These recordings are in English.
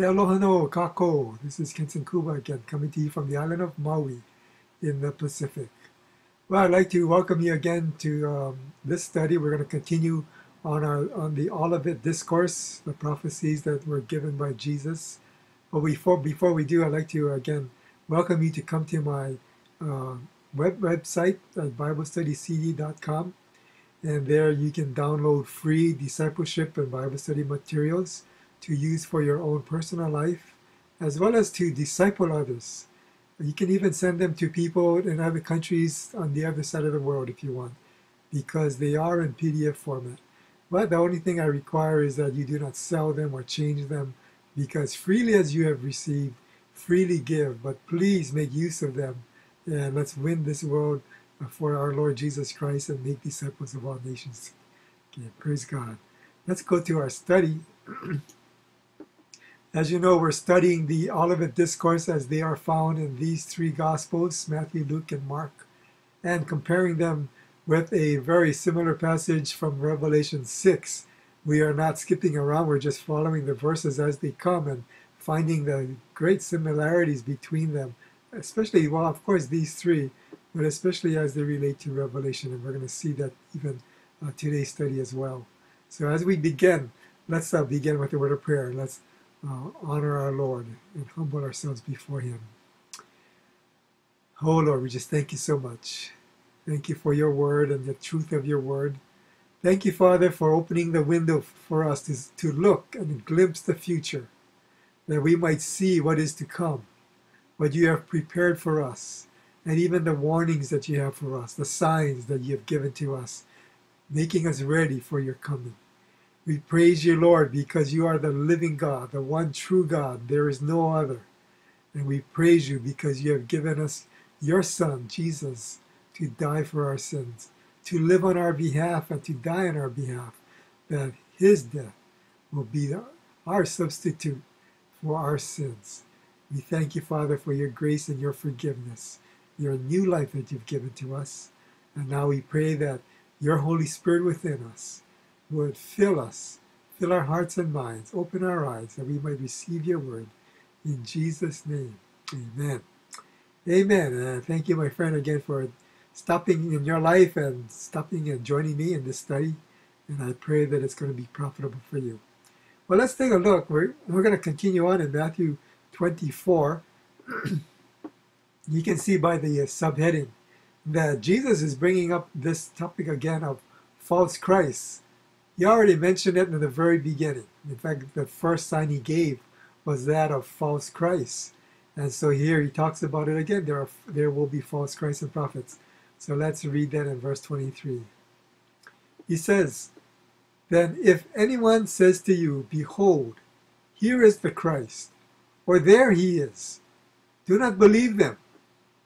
He aloha no kako. This is Kenson Kuba again, coming to you from the island of Maui in the Pacific. Well, I'd like to welcome you again to um, this study. We're going to continue on our on the Olivet discourse, the prophecies that were given by Jesus. But before before we do, I'd like to again welcome you to come to my uh, web website at BibleStudyCD.com, and there you can download free discipleship and Bible study materials to use for your own personal life, as well as to disciple others. You can even send them to people in other countries on the other side of the world if you want, because they are in PDF format. But the only thing I require is that you do not sell them or change them, because freely as you have received, freely give. But please make use of them, and let's win this world for our Lord Jesus Christ and make disciples of all nations. Okay, praise God. Let's go to our study. As you know, we're studying the Olivet Discourse as they are found in these three Gospels, Matthew, Luke, and Mark, and comparing them with a very similar passage from Revelation 6. We are not skipping around, we're just following the verses as they come and finding the great similarities between them, especially, well, of course, these three, but especially as they relate to Revelation, and we're going to see that even uh, today's study as well. So as we begin, let's uh, begin with a word of prayer. Let's uh, honor our Lord and humble ourselves before Him. Oh Lord, we just thank you so much. Thank you for your word and the truth of your word. Thank you, Father, for opening the window for us to, to look and glimpse the future, that we might see what is to come, what you have prepared for us, and even the warnings that you have for us, the signs that you have given to us, making us ready for your coming. We praise you, Lord, because you are the living God, the one true God. There is no other. And we praise you because you have given us your Son, Jesus, to die for our sins, to live on our behalf and to die on our behalf, that his death will be our substitute for our sins. We thank you, Father, for your grace and your forgiveness, your new life that you've given to us. And now we pray that your Holy Spirit within us would fill us, fill our hearts and minds, open our eyes that we might receive your word. In Jesus' name, amen. Amen. And thank you, my friend, again for stopping in your life and stopping and joining me in this study. And I pray that it's going to be profitable for you. Well, let's take a look. We're, we're going to continue on in Matthew 24. you can see by the uh, subheading that Jesus is bringing up this topic again of false Christs he already mentioned it in the very beginning. In fact, the first sign he gave was that of false Christ. And so here he talks about it again. There, are, there will be false Christs and prophets. So let's read that in verse 23. He says, Then if anyone says to you, Behold, here is the Christ, or there he is, do not believe them.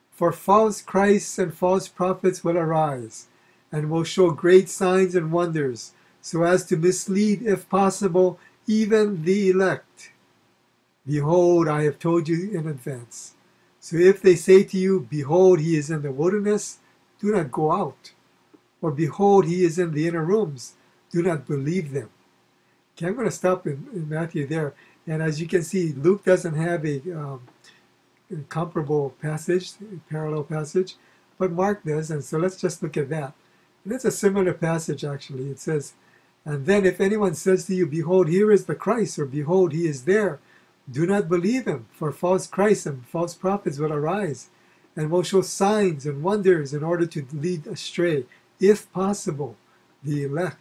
For false Christs and false prophets will arise, and will show great signs and wonders so as to mislead, if possible, even the elect. Behold, I have told you in advance. So if they say to you, Behold, he is in the wilderness, do not go out. Or Behold, he is in the inner rooms, do not believe them. Okay, I'm going to stop in, in Matthew there. And as you can see, Luke doesn't have a, um, a comparable passage, a parallel passage, but Mark does. And so let's just look at that. And it's a similar passage, actually. It says, and then if anyone says to you, Behold, here is the Christ, or Behold, he is there, do not believe him, for false Christs and false prophets will arise, and will show signs and wonders in order to lead astray, if possible, the elect.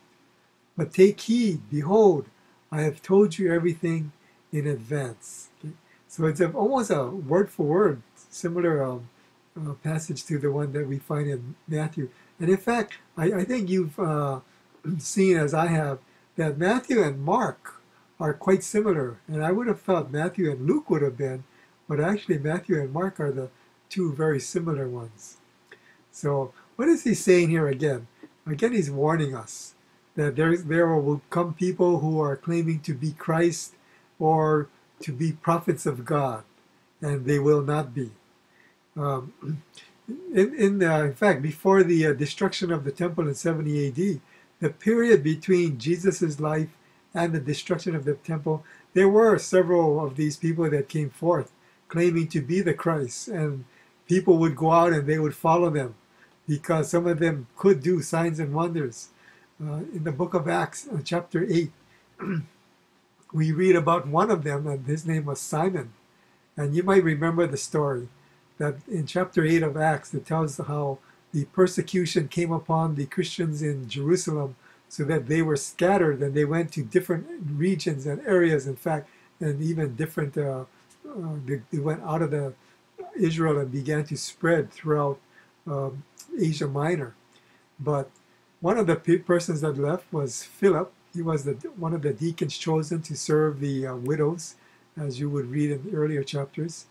But take heed, behold, I have told you everything in advance. Okay? So it's almost a word for word, similar um, uh, passage to the one that we find in Matthew. And in fact, I, I think you've uh, seen as I have that Matthew and Mark are quite similar, and I would have thought Matthew and Luke would have been, but actually Matthew and Mark are the two very similar ones. So what is he saying here again? Again, he's warning us that there, there will come people who are claiming to be Christ or to be prophets of God, and they will not be. Um, in, in, uh, in fact, before the uh, destruction of the temple in 70 AD, the period between Jesus' life and the destruction of the temple, there were several of these people that came forth claiming to be the Christ, and people would go out and they would follow them because some of them could do signs and wonders. Uh, in the book of Acts, uh, chapter 8, we read about one of them, and his name was Simon. And you might remember the story that in chapter 8 of Acts, it tells how the persecution came upon the Christians in Jerusalem so that they were scattered and they went to different regions and areas, in fact, and even different, uh, uh, they, they, went out of the Israel and began to spread throughout um, Asia Minor. But one of the persons that left was Philip. He was the, one of the deacons chosen to serve the uh, widows, as you would read in the earlier chapters.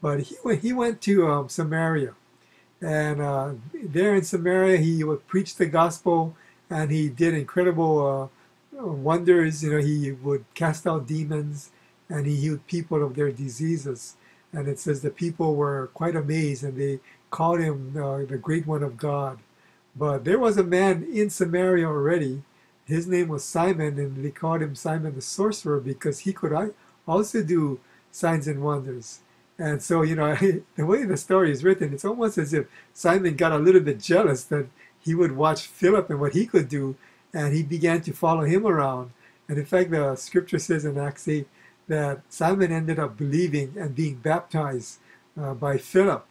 But he, he went to um, Samaria. And uh, there in Samaria, he would preach the gospel and he did incredible uh, wonders. You know, he would cast out demons and he healed people of their diseases. And it says the people were quite amazed and they called him uh, the great one of God. But there was a man in Samaria already. His name was Simon, and they called him Simon the sorcerer because he could also do signs and wonders. And so, you know, the way the story is written, it's almost as if Simon got a little bit jealous that he would watch Philip and what he could do, and he began to follow him around. And in fact, the scripture says in Acts 8 that Simon ended up believing and being baptized uh, by Philip.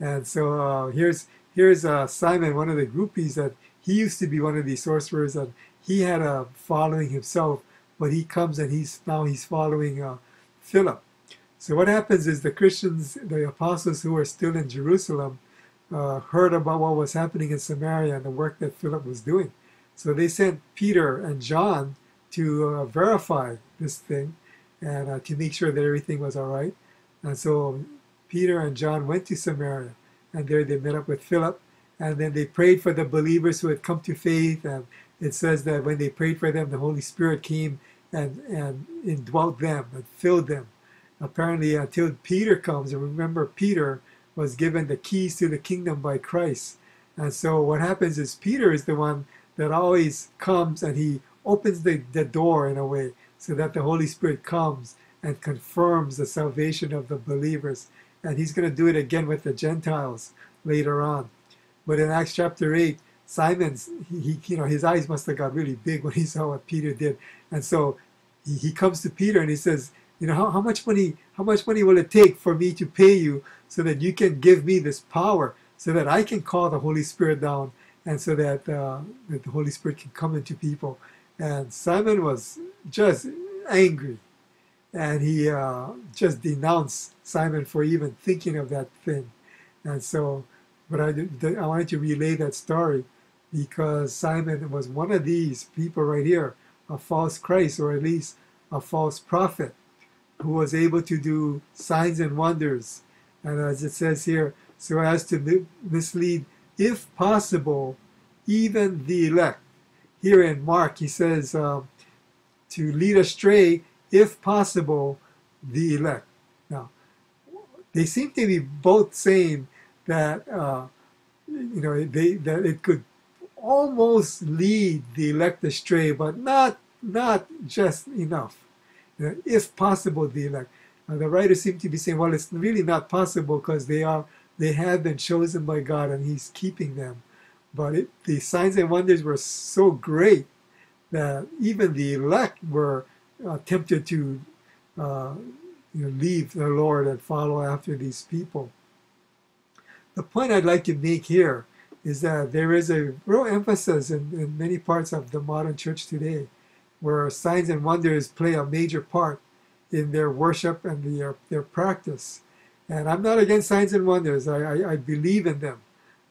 And so uh, here's here's uh, Simon, one of the groupies that he used to be one of these sorcerers, and he had a following himself, but he comes and he's now he's following uh, Philip. So what happens is the Christians, the apostles who are still in Jerusalem, uh, heard about what was happening in Samaria and the work that Philip was doing. So they sent Peter and John to uh, verify this thing and uh, to make sure that everything was all right. And so Peter and John went to Samaria, and there they met up with Philip, and then they prayed for the believers who had come to faith. And it says that when they prayed for them, the Holy Spirit came and, and indwelt them and filled them. Apparently, until Peter comes, and remember, Peter was given the keys to the kingdom by Christ. And so what happens is Peter is the one that always comes and he opens the, the door in a way so that the Holy Spirit comes and confirms the salvation of the believers. And he's going to do it again with the Gentiles later on. But in Acts chapter 8, Simon's, he, he, you know, his eyes must have got really big when he saw what Peter did. And so he, he comes to Peter and he says, you know, how, how much money, how much money will it take for me to pay you so that you can give me this power so that I can call the Holy Spirit down and so that, uh, that the Holy Spirit can come into people. And Simon was just angry and he uh, just denounced Simon for even thinking of that thing. And so, but I, I wanted to relay that story because Simon was one of these people right here, a false Christ or at least a false prophet who was able to do signs and wonders. And as it says here, so as to mislead, if possible, even the elect. Here in Mark, he says, um, to lead astray, if possible, the elect. Now, they seem to be both saying that, uh, you know, they, that it could almost lead the elect astray, but not, not just enough if possible, the elect. Uh, the writers seem to be saying, well, it's really not possible because they are they have been chosen by God and He's keeping them. But it, the signs and wonders were so great that even the elect were uh, tempted to uh, you know, leave the Lord and follow after these people. The point I'd like to make here is that there is a real emphasis in, in many parts of the modern church today where signs and wonders play a major part in their worship and their, their practice. And I'm not against signs and wonders. I, I, I believe in them.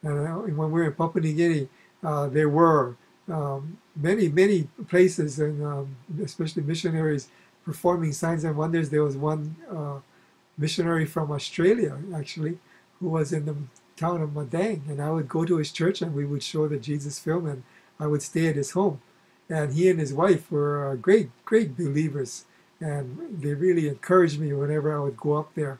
And when we were in Papua New Guinea, uh, there were um, many, many places, and um, especially missionaries performing signs and wonders. There was one uh, missionary from Australia, actually, who was in the town of Madang. And I would go to his church and we would show the Jesus film, and I would stay at his home and he and his wife were uh, great, great believers, and they really encouraged me whenever I would go up there.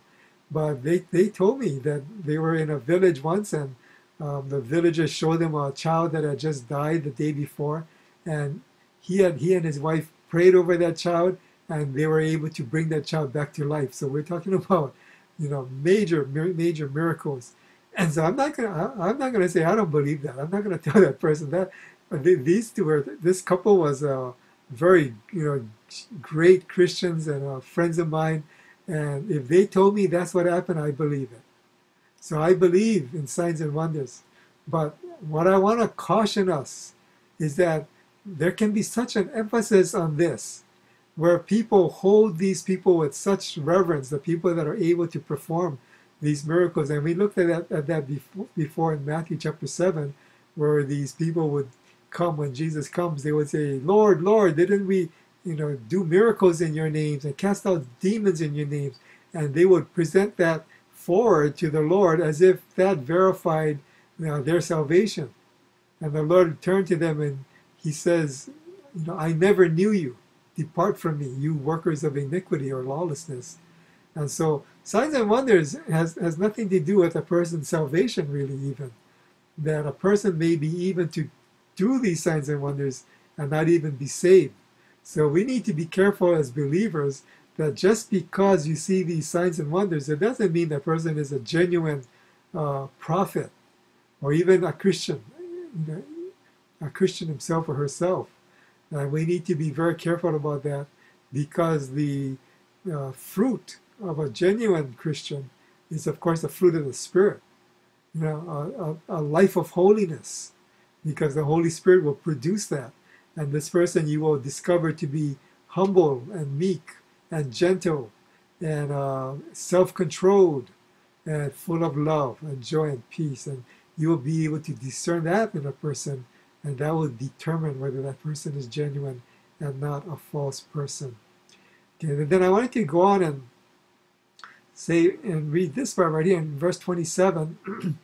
But they, they told me that they were in a village once, and um, the villagers showed them a child that had just died the day before, and he had he and his wife prayed over that child, and they were able to bring that child back to life. So we're talking about, you know, major, major miracles. And so I'm not gonna, I'm not gonna say I don't believe that. I'm not gonna tell that person that. These two were, this couple was uh, very, you know, great Christians and uh, friends of mine. And if they told me that's what happened, I believe it. So I believe in signs and wonders. But what I want to caution us is that there can be such an emphasis on this, where people hold these people with such reverence, the people that are able to perform these miracles. And we looked at that, at that before, before in Matthew chapter 7, where these people would come when Jesus comes, they would say, Lord, Lord, didn't we you know, do miracles in your names and cast out demons in your names? And they would present that forward to the Lord as if that verified you know, their salvation. And the Lord turned to them and he says, you know, I never knew you. Depart from me, you workers of iniquity or lawlessness. And so signs and wonders has, has nothing to do with a person's salvation, really, even. That a person may be even to do these signs and wonders and not even be saved. So we need to be careful as believers that just because you see these signs and wonders, it doesn't mean that person is a genuine uh, prophet or even a Christian, a Christian himself or herself. And we need to be very careful about that because the uh, fruit of a genuine Christian is, of course, the fruit of the Spirit. You know, a, a, a life of holiness, because the Holy Spirit will produce that. And this person you will discover to be humble and meek and gentle and uh, self controlled and full of love and joy and peace. And you will be able to discern that in a person, and that will determine whether that person is genuine and not a false person. Okay, and then I wanted to go on and say and read this part right here in verse 27.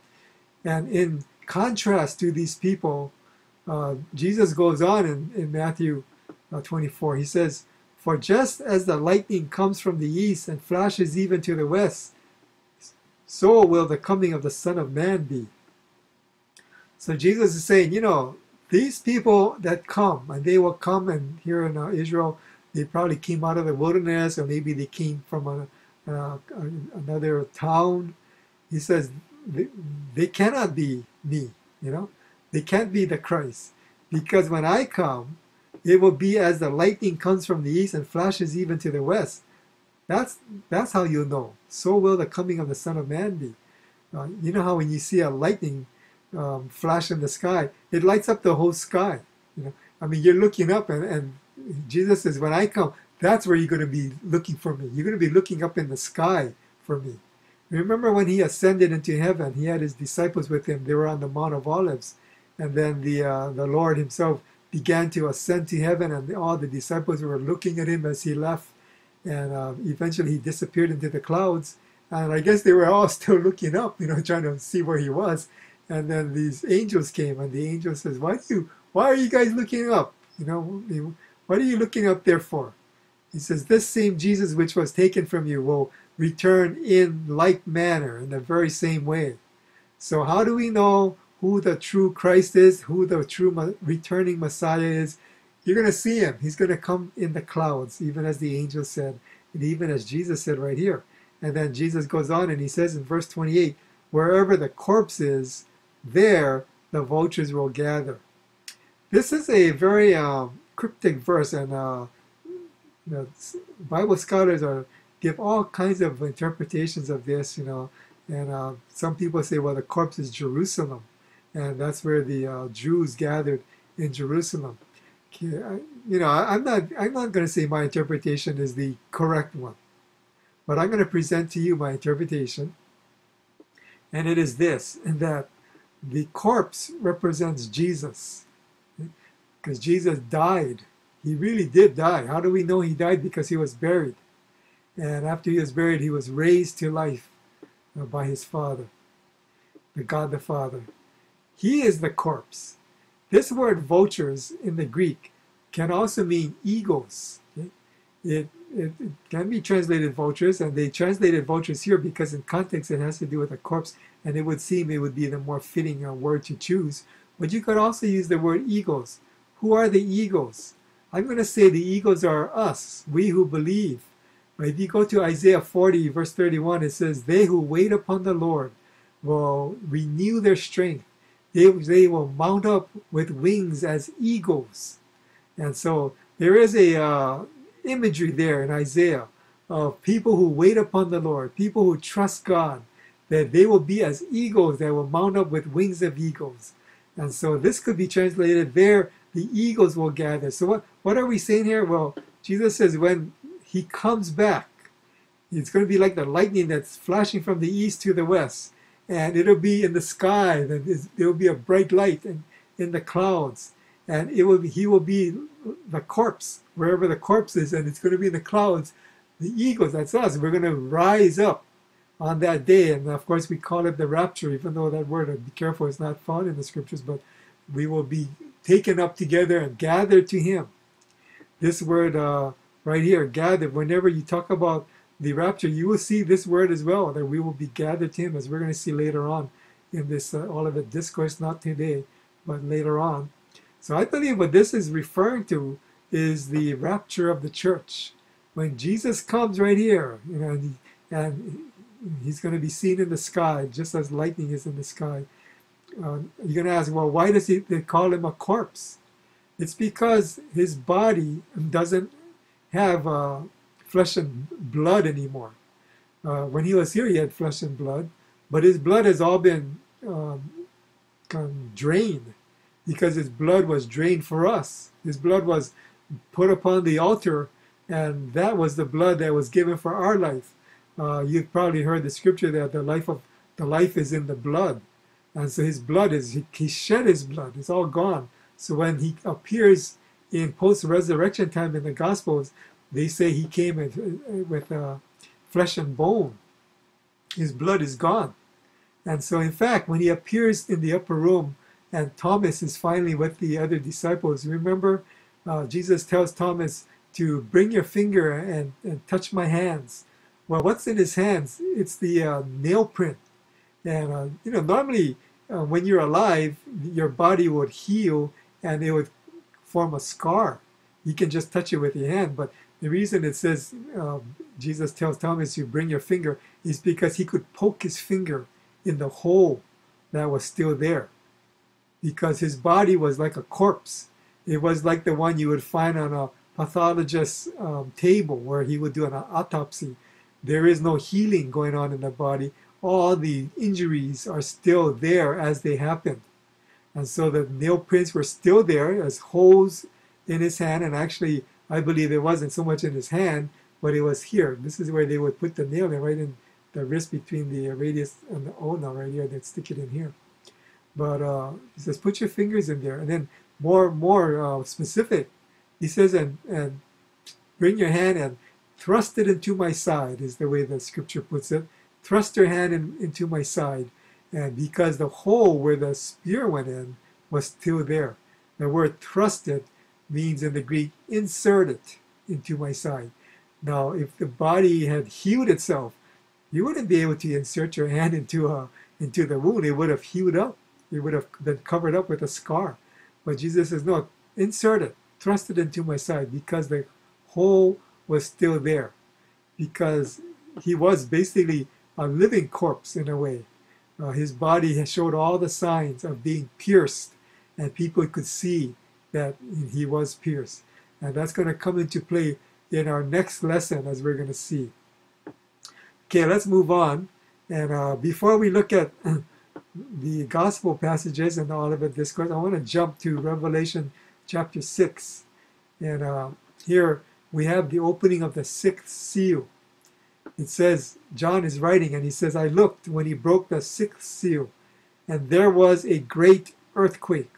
and in contrast to these people, uh, Jesus goes on in, in Matthew uh, 24. He says, For just as the lightning comes from the east and flashes even to the west, so will the coming of the Son of Man be. So Jesus is saying, you know, these people that come, and they will come, and here in uh, Israel, they probably came out of the wilderness, or maybe they came from a, uh, another town. He says, they, they cannot be me, you know, they can't be the Christ, because when I come, it will be as the lightning comes from the east and flashes even to the west. That's that's how you know. So will the coming of the Son of Man be. Uh, you know how when you see a lightning um, flash in the sky, it lights up the whole sky. You know, I mean, you're looking up, and, and Jesus says, "When I come, that's where you're going to be looking for me. You're going to be looking up in the sky for me." Remember when he ascended into heaven? He had his disciples with him. They were on the Mount of Olives, and then the uh, the Lord Himself began to ascend to heaven, and all the disciples were looking at him as he left, and uh, eventually he disappeared into the clouds. And I guess they were all still looking up, you know, trying to see where he was. And then these angels came, and the angel says, "Why do you? Why are you guys looking up? You know, what are you looking up there for?" He says, "This same Jesus which was taken from you will return in like manner, in the very same way." So how do we know who the true Christ is, who the true returning Messiah is? You're going to see him. He's going to come in the clouds, even as the angel said, and even as Jesus said right here. And then Jesus goes on and he says in verse 28, wherever the corpse is, there the vultures will gather. This is a very um, cryptic verse, and uh, Bible scholars are give all kinds of interpretations of this. You know, and uh, some people say, well, the corpse is Jerusalem, and that's where the uh, Jews gathered in Jerusalem. You know, I'm not I'm not going to say my interpretation is the correct one, but I'm going to present to you my interpretation, and it is this: and that the corpse represents Jesus. Because Jesus died. He really did die. How do we know he died? Because he was buried. And after he was buried, he was raised to life uh, by his Father, the God the Father. He is the corpse. This word vultures in the Greek can also mean eagles. It, it, it, can be translated vultures, and they translated vultures here because in context it has to do with a corpse and it would seem it would be the more fitting uh, word to choose. But you could also use the word eagles. Who are the eagles? I'm going to say the eagles are us, we who believe. If you go to Isaiah 40, verse 31, it says, They who wait upon the Lord will renew their strength. They, they will mount up with wings as eagles. And so there is a uh, imagery there in Isaiah of people who wait upon the Lord, people who trust God, that they will be as eagles that will mount up with wings of eagles. And so this could be translated there, the eagles will gather. So what, what are we saying here? Well, Jesus says when he comes back, it's going to be like the lightning that's flashing from the east to the west. And it'll be in the sky, there will be a bright light in, in the clouds. And it will be, he will be the corpse, wherever the corpse is, and it's going to be in the clouds. The eagles, that's us. We're going to rise up on that day. And of course, we call it the rapture, even though that word, be careful, is not found in the scriptures, but we will be taken up together and gathered to Him. This word uh, right here, gathered, whenever you talk about the rapture, you will see this word as well, that we will be gathered to Him, as we're going to see later on in this uh, Olivet discourse, not today, but later on. So I believe what this is referring to is the rapture of the church. When Jesus comes right here, and, and he's going to be seen in the sky, just as lightning is in the sky. Uh, you're going to ask, well, why does he, they call him a corpse? It's because his body doesn't have uh, flesh and blood anymore. Uh, when he was here, he had flesh and blood, but his blood has all been um, drained because his blood was drained for us. His blood was put upon the altar, and that was the blood that was given for our life. Uh, you've probably heard the scripture that the life of the life is in the blood, and so his blood is he, he shed his blood. It's all gone. So when he appears in post-resurrection time in the Gospels, they say he came with, with uh, flesh and bone. His blood is gone. And so, in fact, when he appears in the upper room and Thomas is finally with the other disciples, remember uh, Jesus tells Thomas to bring your finger and, and touch my hands well, what's in his hands? It's the uh, nail print. And, uh, you know, normally uh, when you're alive, your body would heal and it would form a scar. You can just touch it with your hand. But the reason it says, um, Jesus tells Thomas, you bring your finger, is because he could poke his finger in the hole that was still there. Because his body was like a corpse. It was like the one you would find on a pathologist's um, table where he would do an autopsy there is no healing going on in the body. All the injuries are still there as they happen. And so the nail prints were still there as holes in his hand. And actually, I believe it wasn't so much in his hand, but it was here. This is where they would put the nail in, right in the wrist between the radius and the ulna right here. They'd stick it in here. But uh, he says, put your fingers in there. And then more more uh, specific, he says, and, and bring your hand and Thrust it into my side, is the way the scripture puts it. Thrust your hand in, into my side. And because the hole where the spear went in was still there. The word thrusted means in the Greek insert it into my side. Now, if the body had healed itself, you wouldn't be able to insert your hand into a into the wound. It would have healed up. It would have been covered up with a scar. But Jesus says, no, insert it, thrust it into my side because the hole was still there because he was basically a living corpse in a way. Uh, his body showed all the signs of being pierced, and people could see that he was pierced. And that's going to come into play in our next lesson, as we're going to see. Okay, let's move on. And uh, before we look at the gospel passages and Olivet discourse, I want to jump to Revelation chapter 6. And uh, here, we have the opening of the sixth seal. It says, John is writing, and he says, I looked when he broke the sixth seal, and there was a great earthquake.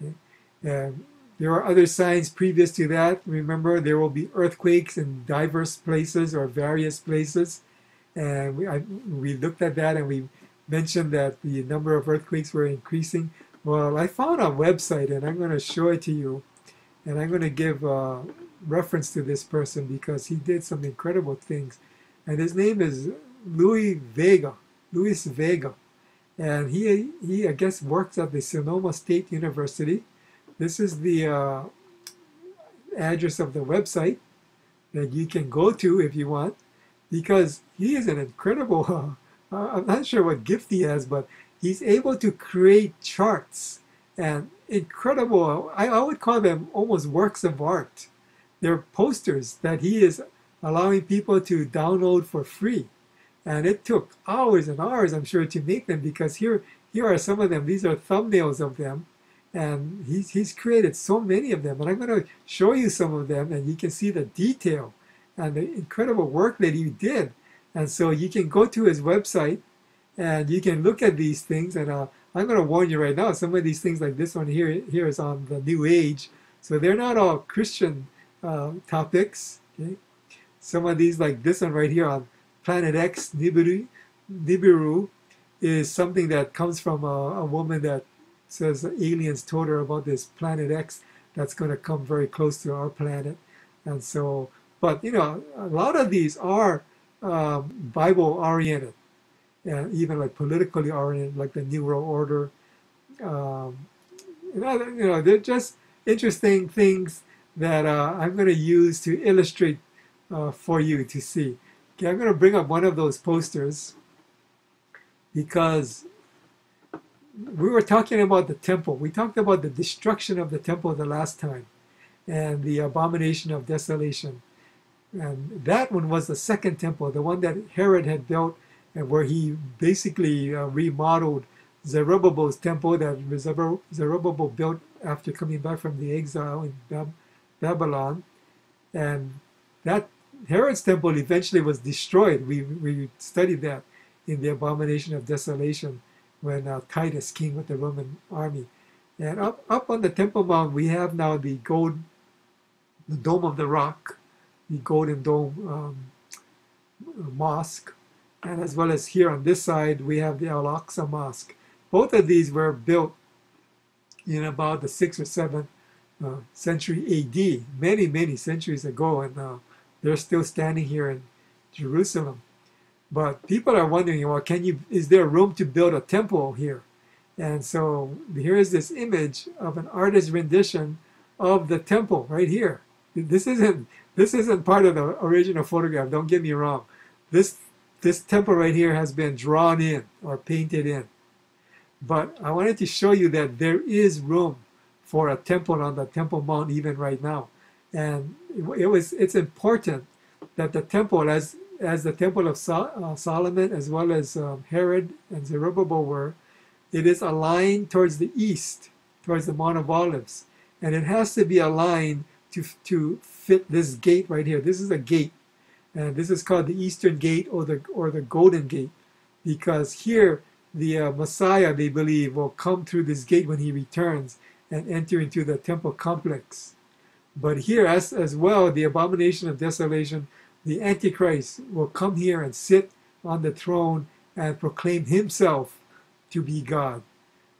Okay? And there are other signs previous to that. Remember, there will be earthquakes in diverse places or various places. And we, I, we looked at that and we mentioned that the number of earthquakes were increasing. Well, I found a website, and I'm going to show it to you. And I'm going to give uh, reference to this person because he did some incredible things. And his name is Louis Vega, Luis Vega. And he, he I guess, works at the Sonoma State University. This is the uh, address of the website that you can go to if you want, because he is an incredible. Uh, I'm not sure what gift he has, but he's able to create charts and incredible. I, I would call them almost works of art. They're posters that he is allowing people to download for free. And it took hours and hours, I'm sure, to make them because here, here are some of them. These are thumbnails of them. And he's, he's created so many of them. And I'm going to show you some of them, and you can see the detail and the incredible work that he did. And so you can go to his website and you can look at these things. And uh, I'm going to warn you right now, some of these things like this one here, here is on the New Age. So they're not all Christian uh, topics. Okay? Some of these, like this one right here on Planet X, Nibiru, Nibiru is something that comes from a, a woman that says aliens told her about this Planet X that's going to come very close to our planet. And so, but you know, a lot of these are um, Bible oriented and even like politically oriented, like the New World Order. Um, you, know, you know, they're just interesting things that uh, I'm going to use to illustrate uh, for you to see. Okay, I'm going to bring up one of those posters because we were talking about the temple. We talked about the destruction of the temple the last time and the abomination of desolation. And that one was the second temple, the one that Herod had built and where he basically uh, remodeled Zerubbabel's temple that Zerubbabel built after coming back from the exile in Babylon. And that Herod's temple eventually was destroyed. We, we studied that in the abomination of desolation when uh, Titus came with the Roman army. And up, up on the Temple Mount, we have now the gold, the Dome of the Rock, the Golden Dome um, Mosque, and as well as here on this side, we have the Al-Aqsa Mosque. Both of these were built in about the 6th or 7th uh, century AD, many, many centuries ago, and uh, they're still standing here in Jerusalem. But people are wondering, well, can you? Is there room to build a temple here? And so here is this image of an artist's rendition of the temple right here. This isn't this isn't part of the original photograph. Don't get me wrong. This this temple right here has been drawn in or painted in. But I wanted to show you that there is room for a temple on the Temple Mount even right now. And it was it's important that the temple, as as the temple of Sol- uh, Solomon, as well as um, Herod and Zerubbabel were, it is aligned towards the east, towards the Mount of Olives, and it has to be aligned to to fit this gate right here. This is a gate, and this is called the Eastern Gate or the or the Golden Gate, because here the uh, Messiah, they believe, will come through this gate when he returns and enter into the temple complex. But here, as, as well, the abomination of desolation, the Antichrist will come here and sit on the throne and proclaim himself to be God.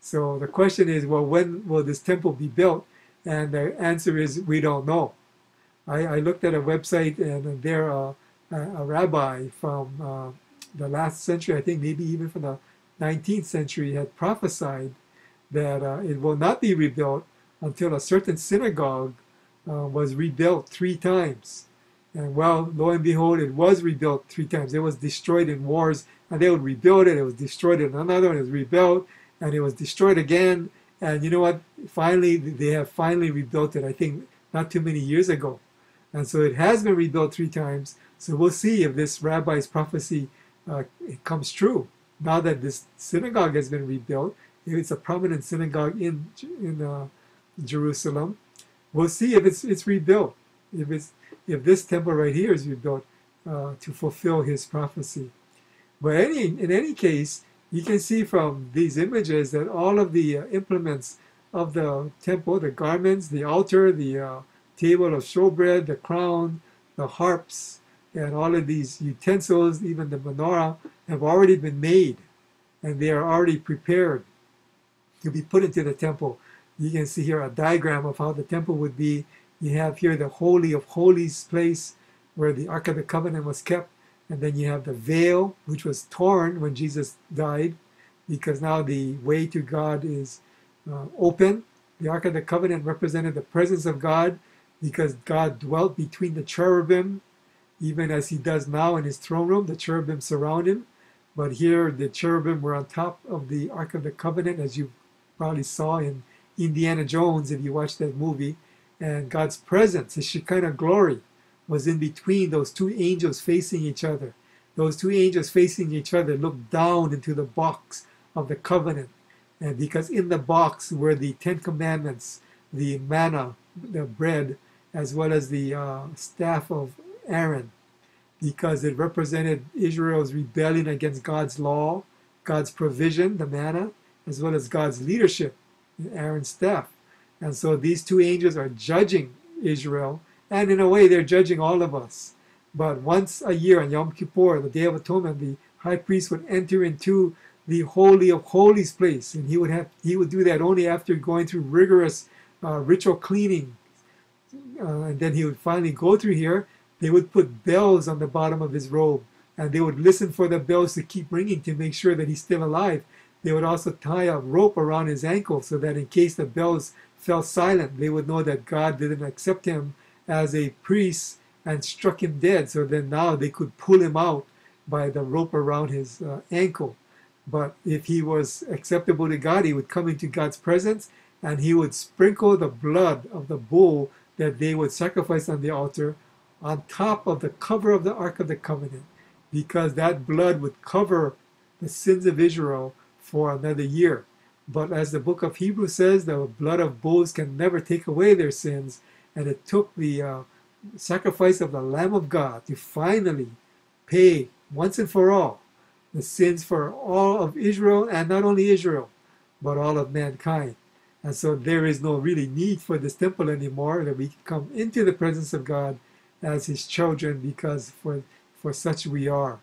So the question is, well, when will this temple be built? And the answer is, we don't know. I, I looked at a website and there uh, a, rabbi from uh, the last century, I think maybe even from the 19th century, had prophesied that uh, it will not be rebuilt until a certain synagogue uh, was rebuilt three times. And well, lo and behold, it was rebuilt three times. It was destroyed in wars, and they would rebuild it. It was destroyed in another, and it was rebuilt, and it was destroyed again. And you know what? Finally, they have finally rebuilt it. I think not too many years ago, and so it has been rebuilt three times. So we'll see if this rabbi's prophecy uh, comes true. Now that this synagogue has been rebuilt, it's a prominent synagogue in in uh, Jerusalem. We'll see if it's it's rebuilt. If it's if this temple right here is rebuilt uh, to fulfill his prophecy. But any in any case, you can see from these images that all of the uh, implements of the temple, the garments, the altar, the uh, table of showbread, the crown, the harps, and all of these utensils, even the menorah, have already been made, and they are already prepared to be put into the temple. You can see here a diagram of how the temple would be. You have here the Holy of Holies place where the Ark of the Covenant was kept. And then you have the veil, which was torn when Jesus died, because now the way to God is uh, open. The Ark of the Covenant represented the presence of God, because God dwelt between the cherubim, even as he does now in his throne room. The cherubim surround him. But here, the cherubim were on top of the Ark of the Covenant, as you probably saw in Indiana Jones if you watched that movie. And God's presence, his Shekinah glory, was in between those two angels facing each other. Those two angels facing each other looked down into the box of the covenant. And because in the box were the Ten Commandments, the manna, the bread, as well as the uh, staff of Aaron, because it represented Israel's rebellion against God's law, God's provision, the manna, as well as God's leadership, Aaron's staff. And so these two angels are judging Israel, and in a way, they're judging all of us. But once a year on Yom Kippur, the Day of Atonement, the high priest would enter into the holy of holies place, and he would have he would do that only after going through rigorous uh, ritual cleaning, uh, and then he would finally go through here. They would put bells on the bottom of his robe, and they would listen for the bells to keep ringing to make sure that he's still alive. They would also tie a rope around his ankle so that in case the bells fell silent, they would know that God didn't accept him as a priest and struck him dead. So then now they could pull him out by the rope around his uh, ankle. But if he was acceptable to God, he would come into God's presence and he would sprinkle the blood of the bull that they would sacrifice on the altar on top of the cover of the Ark of the Covenant, because that blood would cover the sins of Israel for another year. But as the book of Hebrews says, the blood of bulls can never take away their sins, and it took the uh, sacrifice of the Lamb of God to finally pay once and for all the sins for all of Israel, and not only Israel, but all of mankind. And so there is no really need for this temple anymore, that we come into the presence of God as his children, because for, for such we are.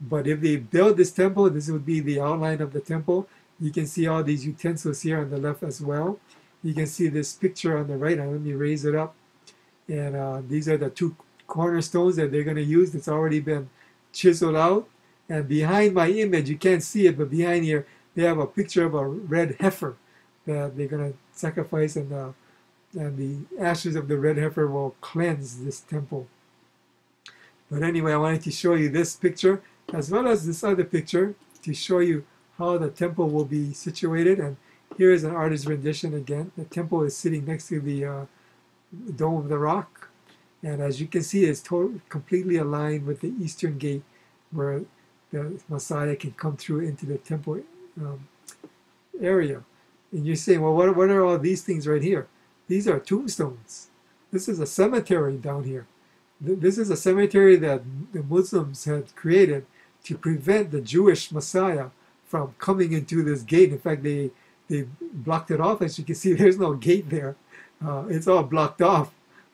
But if they build this temple, this would be the outline of the temple. You can see all these utensils here on the left as well. You can see this picture on the right. Now let me raise it up. And uh, these are the two cornerstones that they're going to use. It's already been chiseled out. And behind my image, you can't see it, but behind here, they have a picture of a red heifer that they're going to sacrifice, and, uh, and the ashes of the red heifer will cleanse this temple. But anyway, I wanted to show you this picture as well as this other picture to show you how the temple will be situated. And here is an artist's rendition again. The temple is sitting next to the uh, Dome of the Rock. And as you can see, it's completely aligned with the eastern gate where the Messiah can come through into the temple um, area. And you're saying, well, what, what are all these things right here? These are tombstones. This is a cemetery down here. This is a cemetery that the Muslims had created to prevent the Jewish Messiah from coming into this gate. In fact, they they blocked it off. As you can see, there's no gate there. Uh, it's all blocked off.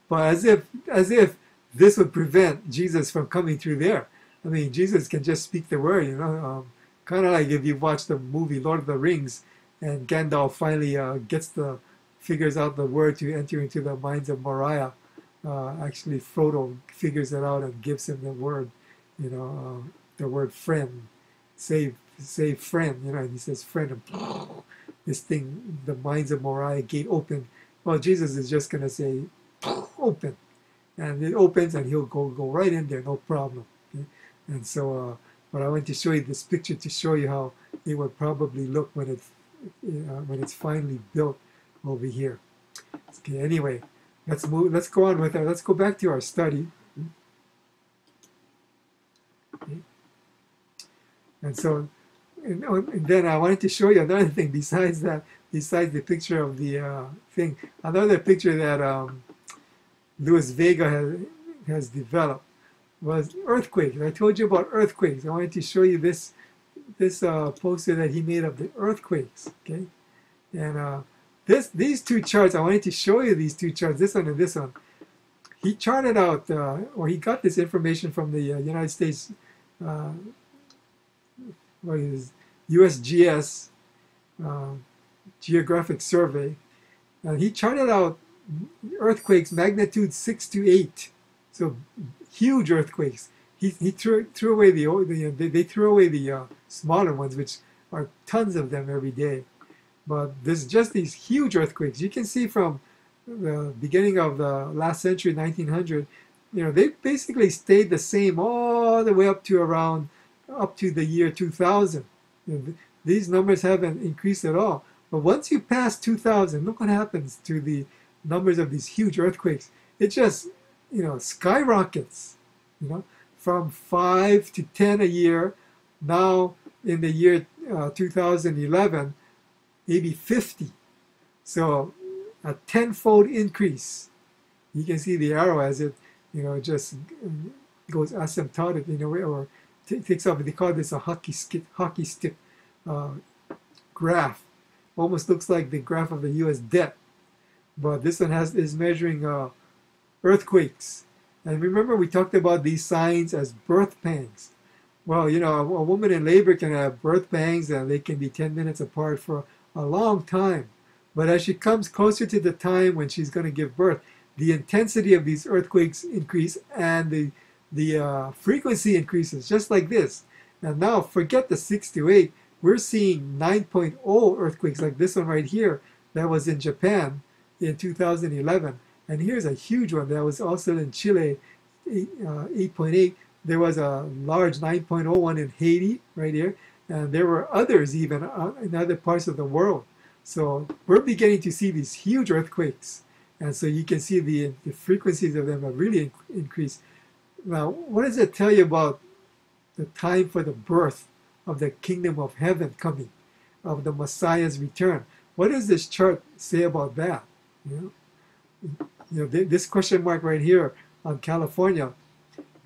But as if as if this would prevent Jesus from coming through there. I mean, Jesus can just speak the word, you know. Um, kind of like if you watch the movie Lord of the Rings, and Gandalf finally uh, gets the figures out the word to enter into the mines of Moria. Uh, actually, Frodo figures it out and gives him the word, you know, uh, the word friend, save, save friend, you know, and he says friend, and this thing, the mines of Moria gate open. Well, Jesus is just going to say, open. And it opens and he'll go, go right in there, no problem. Okay? And so, uh, but I want to show you this picture to show you how it would probably look when it, uh, when it's finally built over here. Okay, anyway, let's move, let's go on with that. Let's go back to our study. Okay. And so, and, oh, and, then I wanted to show you another thing besides that, besides the picture of the uh, thing, another picture that um, Luis Vega has, has developed was earthquakes. I told you about earthquakes. I wanted to show you this this uh, poster that he made of the earthquakes. Okay, and uh, this these two charts. I wanted to show you these two charts. This one and this one. He charted out, uh, or he got this information from the uh, United States uh, what is USGS uh, Geographic Survey, and he charted out earthquakes magnitude six to eight, so huge earthquakes. He, he threw, threw away the, the they, they threw away the uh, smaller ones, which are tons of them every day. But there's just these huge earthquakes. You can see from the beginning of the last century, 1900, you know, they basically stayed the same all the way up to around up to the year 2000. You know, these numbers haven't increased at all. But once you pass 2000, look what happens to the numbers of these huge earthquakes. It just, you know, skyrockets. You know, from five to 10 a year. Now in the year uh, 2011, maybe 50. So a tenfold increase. You can see the arrow as it, you know, just goes asymptotic in a way, or takes off. They call this a hockey hockey stick uh, graph. Almost looks like the graph of the U.S. debt, but this one has is measuring uh, earthquakes. And remember, we talked about these signs as birth pangs. Well, you know, a, a woman in labor can have birth pangs, and they can be 10 minutes apart for a long time. But as she comes closer to the time when she's going to give birth, the intensity of these earthquakes increase and the the uh, frequency increases, just like this. And now, forget the 6 to 8. We're seeing 9.0 earthquakes like this one right here that was in Japan in 2011. And here's a huge one that was also in Chile, 8.8. Uh, there was a large 9.0 one in Haiti right here. And there were others even uh, in other parts of the world. So we're beginning to see these huge earthquakes. And so you can see the, the frequencies of them have really increased. Now, what does it tell you about the time for the birth of the kingdom of heaven coming, of the Messiah's return? What does this chart say about that? You know, you know this question mark right here on California,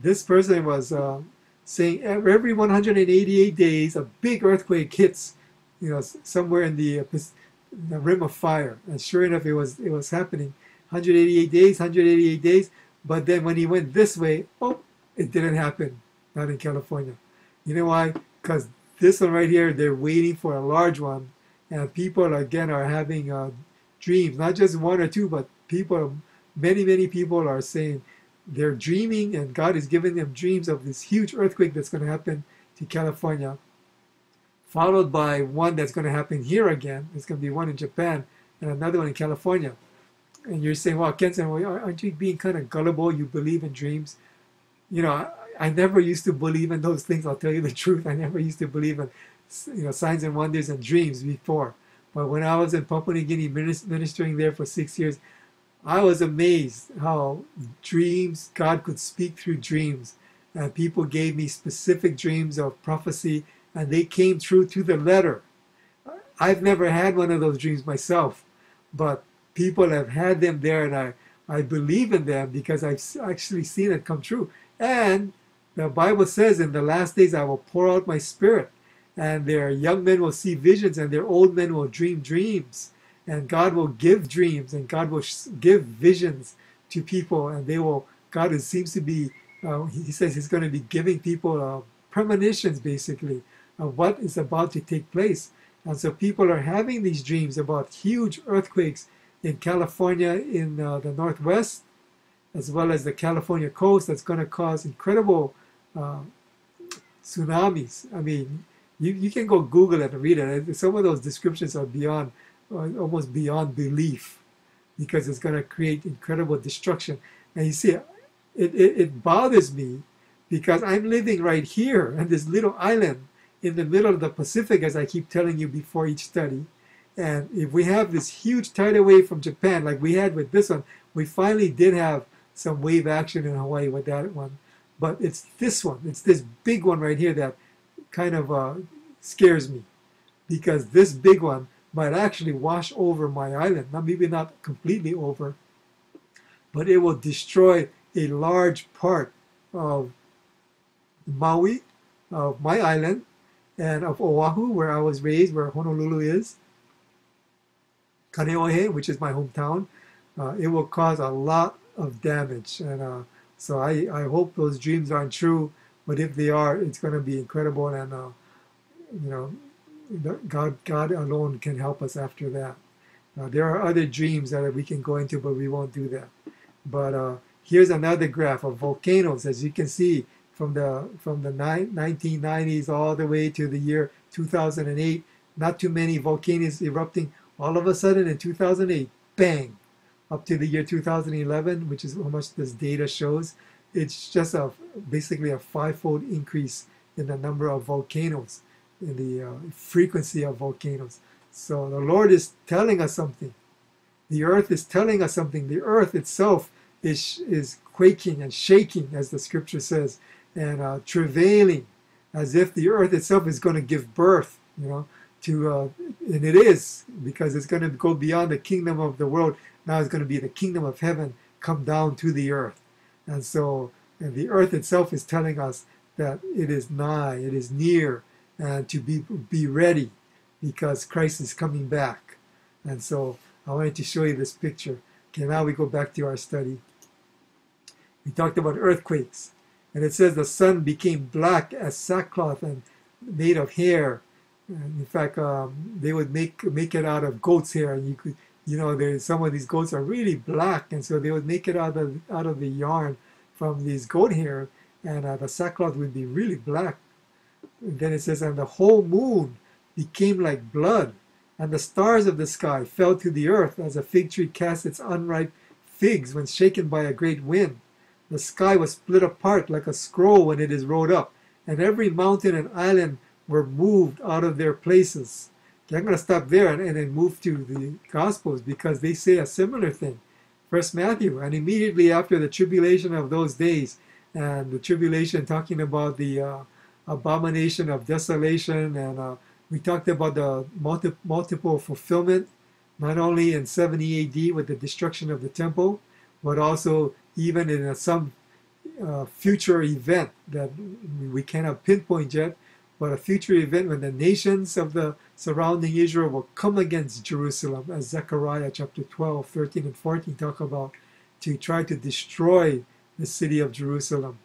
this person was uh, saying every 188 days a big earthquake hits, you know, somewhere in the the rim of fire. And sure enough, it was it was happening. 188 days, 188 days. But then when he went this way, oh, it didn't happen. Not in California. You know why? Because this one right here, they're waiting for a large one, and people again are having uh, dreams. Not just one or two, but people, many many people are saying they're dreaming, and God is giving them dreams of this huge earthquake that's going to happen to California followed by one that's going to happen here again. It's going to be one in Japan and another one in California. And you're saying, well, Kenson, well, aren't you being kind of gullible? You believe in dreams. You know, I, I never used to believe in those things. I'll tell you the truth. I never used to believe in, you know, signs and wonders and dreams before. But when I was in Papua New Guinea ministering there for six years, I was amazed how dreams, God could speak through dreams. And people gave me specific dreams of prophecy and they came true to the letter. I've never had one of those dreams myself, but people have had them there, and I, I believe in them because I've actually seen it come true. And the Bible says, In the last days I will pour out my spirit, and their young men will see visions, and their old men will dream dreams. And God will give dreams, and God will give visions to people, and they will. God seems to be, uh, He says He's going to be giving people uh, premonitions, basically, of what is about to take place. And so people are having these dreams about huge earthquakes in California, in uh, the Northwest, as well as the California coast that's going to cause incredible uh, tsunamis. I mean, you, you can go Google it and read it. Some of those descriptions are beyond, almost beyond belief, because it's going to create incredible destruction. And you see, it, it, it bothers me because I'm living right here on this little island in the middle of the Pacific, as I keep telling you before each study. And if we have this huge tidal wave from Japan, like we had with this one, we finally did have some wave action in Hawaii with that one. But it's this one, it's this big one right here that kind of uh, scares me. Because this big one might actually wash over my island. Now, maybe not completely over, but it will destroy a large part of Maui, of my island, and of Oahu, where I was raised, where Honolulu is, Kaneohe, which is my hometown, uh, it will cause a lot of damage. And uh, so I, I hope those dreams aren't true, but if they are, it's going to be incredible. And, uh, you know, God, God alone can help us after that. Uh, there are other dreams that we can go into, but we won't do that. But uh, here's another graph of volcanoes. As you can see, from the from the 1990s all the way to the year 2008. Not too many volcanoes erupting. All of a sudden in 2008, bang, up to the year 2011, which is how much this data shows, it's just a basically a five-fold increase in the number of volcanoes, in the uh, frequency of volcanoes. So the Lord is telling us something. The earth is telling us something. The earth itself is is quaking and shaking, as the scripture says, and uh, travailing, as if the earth itself is going to give birth. You know, to uh, and it is because it's going to go beyond the kingdom of the world. Now it's going to be the kingdom of heaven come down to the earth, and so and the earth itself is telling us that it is nigh, it is near, and to be be ready because Christ is coming back. And so I wanted to show you this picture. Okay, now we go back to our study. We talked about earthquakes, and it says the sun became black as sackcloth and made of hair. In fact, um, they would make make it out of goat's hair, and you could, you know, there some of these goats are really black, and so they would make it out of out of the yarn from these goat hair, and uh, the sackcloth would be really black. And then it says, and the whole moon became like blood, and the stars of the sky fell to the earth as a fig tree casts its unripe figs when shaken by a great wind. The sky was split apart like a scroll when it is rolled up, and every mountain and island were moved out of their places. Okay, I'm going to stop there and, and then move to the Gospels because they say a similar thing. First Matthew, and immediately after the tribulation of those days, and the tribulation talking about the uh, abomination of desolation and uh, we talked about the multi multiple fulfillment, not only in 70 AD with the destruction of the temple, but also even in a, some uh, future event that we cannot pinpoint yet, but a future event when the nations of the surrounding Israel will come against Jerusalem, as Zechariah chapter 12, 13, and 14 talk about, to try to destroy the city of Jerusalem.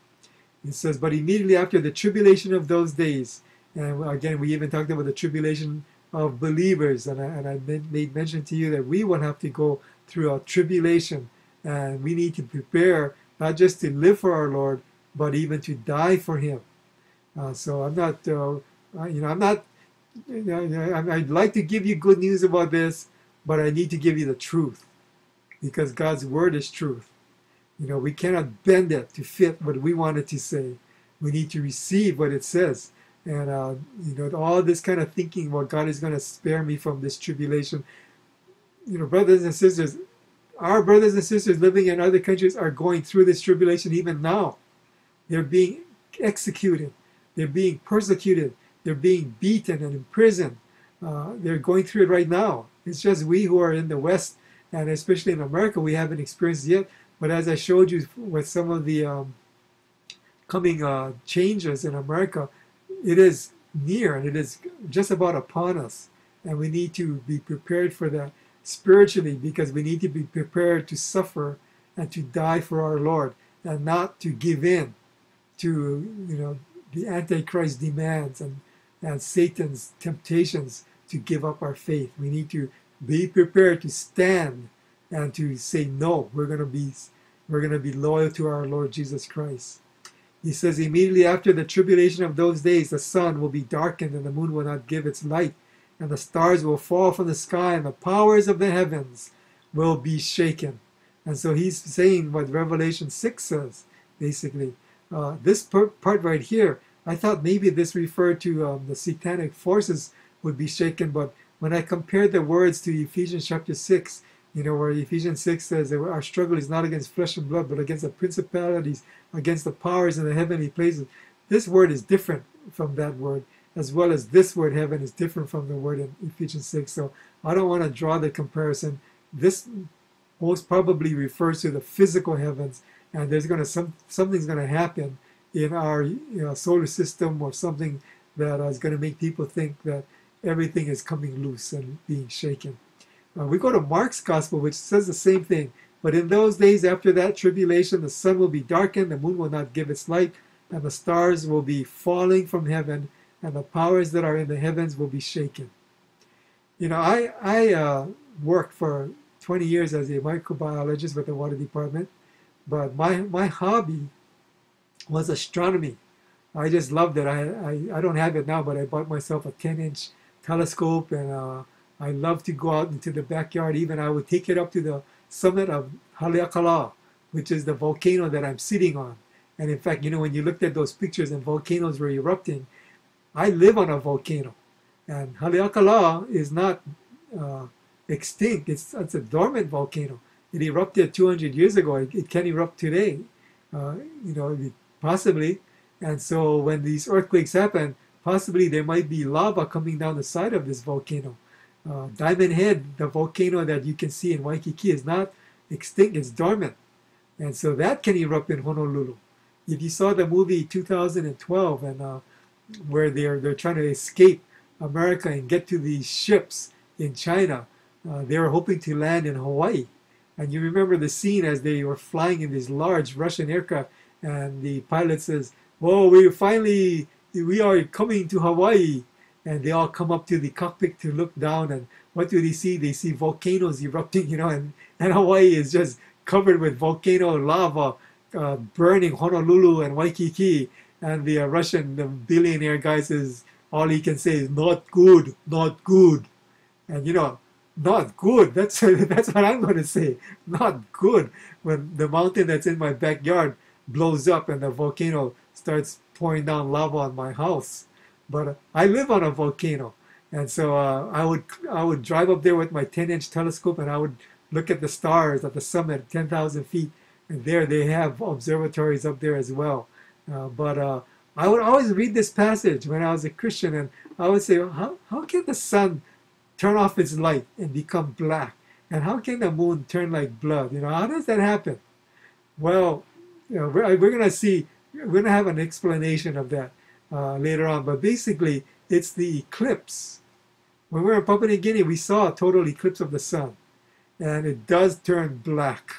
It says, But immediately after the tribulation of those days, and again, we even talked about the tribulation of believers, and I, and I made mention to you that we will have to go through a tribulation, and we need to prepare not just to live for our Lord, but even to die for Him. Uh, so I'm not, uh, you know, I'm not. You know, I'd like to give you good news about this, but I need to give you the truth, because God's word is truth. You know, we cannot bend it to fit what we want it to say. We need to receive what it says and uh, you know all this kind of thinking well god is going to spare me from this tribulation you know brothers and sisters our brothers and sisters living in other countries are going through this tribulation even now they're being executed they're being persecuted. They're being beaten and imprisoned. Uh, they're going through it right now. It's just we who are in the west and especially in america we haven't experienced yet. But as i showed you with some of the um, coming uh, changes in america it is near and it is just about upon us. And we need to be prepared for that spiritually because we need to be prepared to suffer and to die for our Lord and not to give in to you know the Antichrist demands and, and Satan's temptations to give up our faith. We need to be prepared to stand and to say no. We're gonna be we're gonna be loyal to our Lord Jesus Christ. He says, immediately after the tribulation of those days, the sun will be darkened and the moon will not give its light, and the stars will fall from the sky, and the powers of the heavens will be shaken. And so he's saying what Revelation 6 says, basically. Uh, this part right here, I thought maybe this referred to um, the satanic forces would be shaken, but when I compared the words to Ephesians chapter 6, you know, where Ephesians 6 says that our struggle is not against flesh and blood, but against the principalities, against the powers in the heavenly places. This word is different from that word, as well as this word heaven is different from the word in Ephesians 6. So I don't want to draw the comparison. This most probably refers to the physical heavens, and there's going to some something's going to happen in our you know, solar system or something that is going to make people think that everything is coming loose and being shaken. Uh, we go to Mark's gospel, which says the same thing. But in those days after that tribulation, the sun will be darkened, the moon will not give its light, and the stars will be falling from heaven, and the powers that are in the heavens will be shaken. You know, I, I uh, worked for 20 years as a microbiologist with the water department, but my, my hobby was astronomy. I just loved it. I, I, I don't have it now, but I bought myself a 10 inch telescope and uh, I love to go out into the backyard. Even I would take it up to the summit of Haleakala, which is the volcano that I'm sitting on. And in fact, you know, when you looked at those pictures and volcanoes were erupting, I live on a volcano. And Haleakala is not uh, extinct, it's, it's a dormant volcano. It erupted 200 years ago. It, it can erupt today, uh, you know, possibly. And so when these earthquakes happen, possibly there might be lava coming down the side of this volcano. Uh, Diamond Head, the volcano that you can see in Waikiki, is not extinct, it's dormant. And so that can erupt in Honolulu. If you saw the movie 2012 and uh, where they're, they're trying to escape America and get to these ships in China, uh, they were hoping to land in Hawaii. And you remember the scene as they were flying in this large Russian aircraft, and the pilot says, "Whoa, we finally we are coming to Hawaii." And they all come up to the cockpit to look down, and what do they see? They see volcanoes erupting, you know, and, and Hawaii is just covered with volcano lava uh, burning Honolulu and Waikiki. And the uh, Russian the billionaire guy says, all he can say is, not good, not good. And you know, not good. That's that's what I'm going to say. Not good. When the mountain that's in my backyard blows up and the volcano starts pouring down lava on my house. But I live on a volcano, and so uh, I would I would drive up there with my 10-inch telescope and I would look at the stars at the summit, 10,000 feet, and there they have observatories up there as well. Uh, but uh, I would always read this passage when I was a Christian, and I would say, how, how can the sun turn off its light and become black? And how can the moon turn like blood? You know, how does that happen? Well, you know, we're, we're going to see, we're going to have an explanation of that uh, later on. But basically, it's the eclipse. When we were in Papua New Guinea, we saw a total eclipse of the sun, and it does turn black.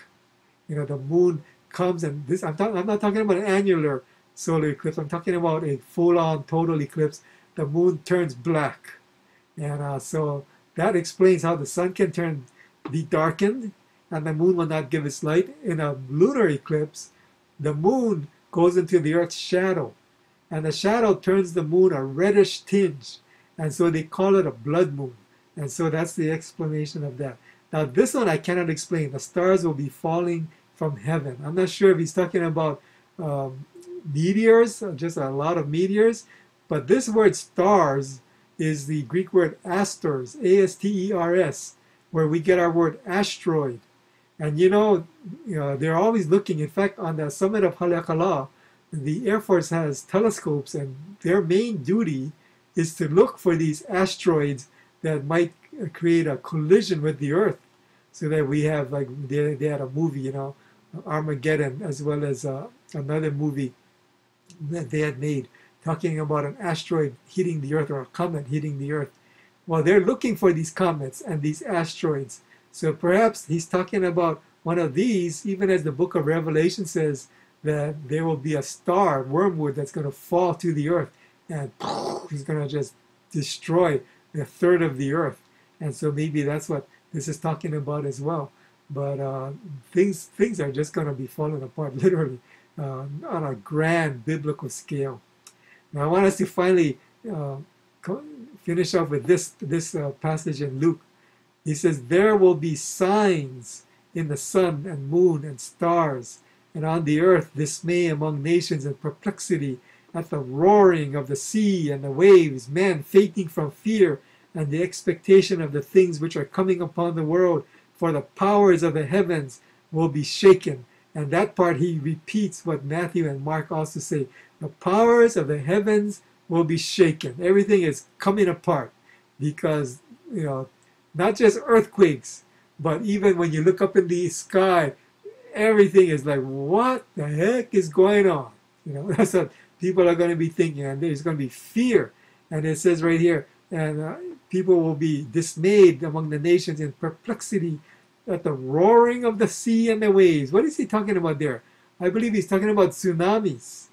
You know, the moon comes, and this I'm, talk, I'm not talking about an annular solar eclipse. I'm talking about a full-on total eclipse. The moon turns black, and uh, so that explains how the sun can turn be darkened, and the moon will not give its light. In a lunar eclipse, the moon goes into the Earth's shadow, and the shadow turns the moon a reddish tinge, and so they call it a blood moon. And so that's the explanation of that. Now, this one I cannot explain. The stars will be falling from heaven. I'm not sure if he's talking about um, meteors, just a lot of meteors, but this word stars is the Greek word asters, A S T E R S, where we get our word asteroid. And you know, know, they're always looking. In fact, on the summit of Haleakala, the Air Force has telescopes, and their main duty is to look for these asteroids that might create a collision with the Earth, so that we have like they, they had a movie, you know, Armageddon, as well as uh, another movie that they had made talking about an asteroid hitting the Earth or a comet hitting the Earth. Well, they're looking for these comets and these asteroids. So perhaps he's talking about one of these, even as the book of Revelation says that there will be a star, wormwood, that's going to fall to the earth and he's going to just destroy a third of the earth. And so maybe that's what this is talking about as well. But uh, things things are just going to be falling apart, literally, uh, on a grand biblical scale. Now I want us to finally uh, finish off with this this uh, passage in Luke. He says, "There will be signs in the sun and moon and stars, and on the earth dismay among nations and perplexity." At the roaring of the sea and the waves, men fainting from fear and the expectation of the things which are coming upon the world, for the powers of the heavens will be shaken. And that part he repeats what Matthew and Mark also say. The powers of the heavens will be shaken. Everything is coming apart because, you know, not just earthquakes, but even when you look up in the sky, everything is like, what the heck is going on? You know, that's what people are going to be thinking, and there's going to be fear. And it says right here, and uh, people will be dismayed among the nations in perplexity at the roaring of the sea and the waves. What is he talking about there? I believe he's talking about tsunamis.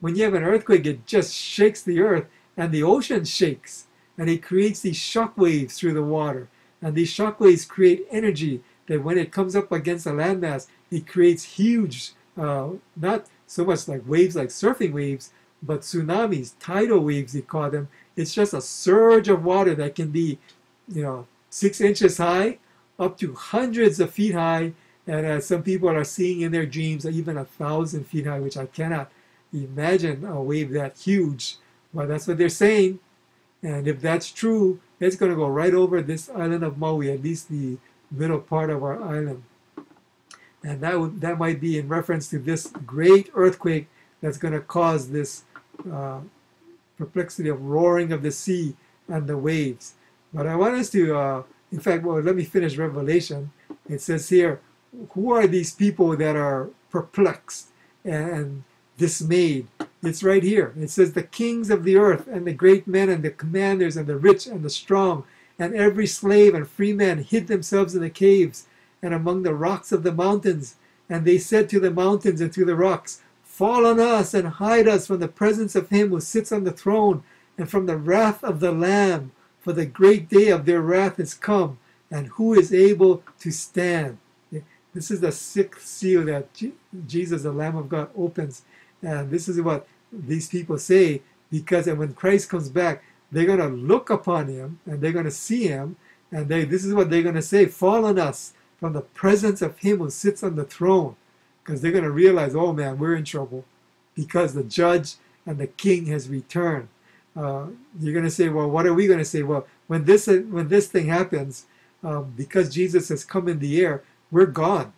When you have an earthquake, it just shakes the earth and the ocean shakes and it creates these shock waves through the water. And these shock waves create energy that when it comes up against a landmass, it creates huge, uh, not so much like waves like surfing waves, but tsunamis, tidal waves, they call them. It's just a surge of water that can be, you know, six inches high up to hundreds of feet high, and as some people are seeing in their dreams, even a thousand feet high, which I cannot imagine a wave that huge. But that's what they're saying. And if that's true, it's going to go right over this island of Maui, at least the middle part of our island. And that, would, that might be in reference to this great earthquake that's going to cause this uh, perplexity of roaring of the sea and the waves. But I want us to, uh, in fact, well, let me finish Revelation. It says here, who are these people that are perplexed and dismayed? It's right here. It says, the kings of the earth and the great men and the commanders and the rich and the strong and every slave and free man hid themselves in the caves and among the rocks of the mountains. And they said to the mountains and to the rocks, Fall on us and hide us from the presence of him who sits on the throne and from the wrath of the Lamb, for the great day of their wrath is come, and who is able to stand? This is the sixth seal that Jesus, the Lamb of God, opens. And this is what these people say, because when Christ comes back, they're going to look upon him and they're going to see him, and they, this is what they're going to say Fall on us from the presence of him who sits on the throne because they're going to realize, oh man, we're in trouble because the judge and the king has returned. Uh, you're going to say, well, what are we going to say? Well, when this when this thing happens, um, because Jesus has come in the air, we're gone.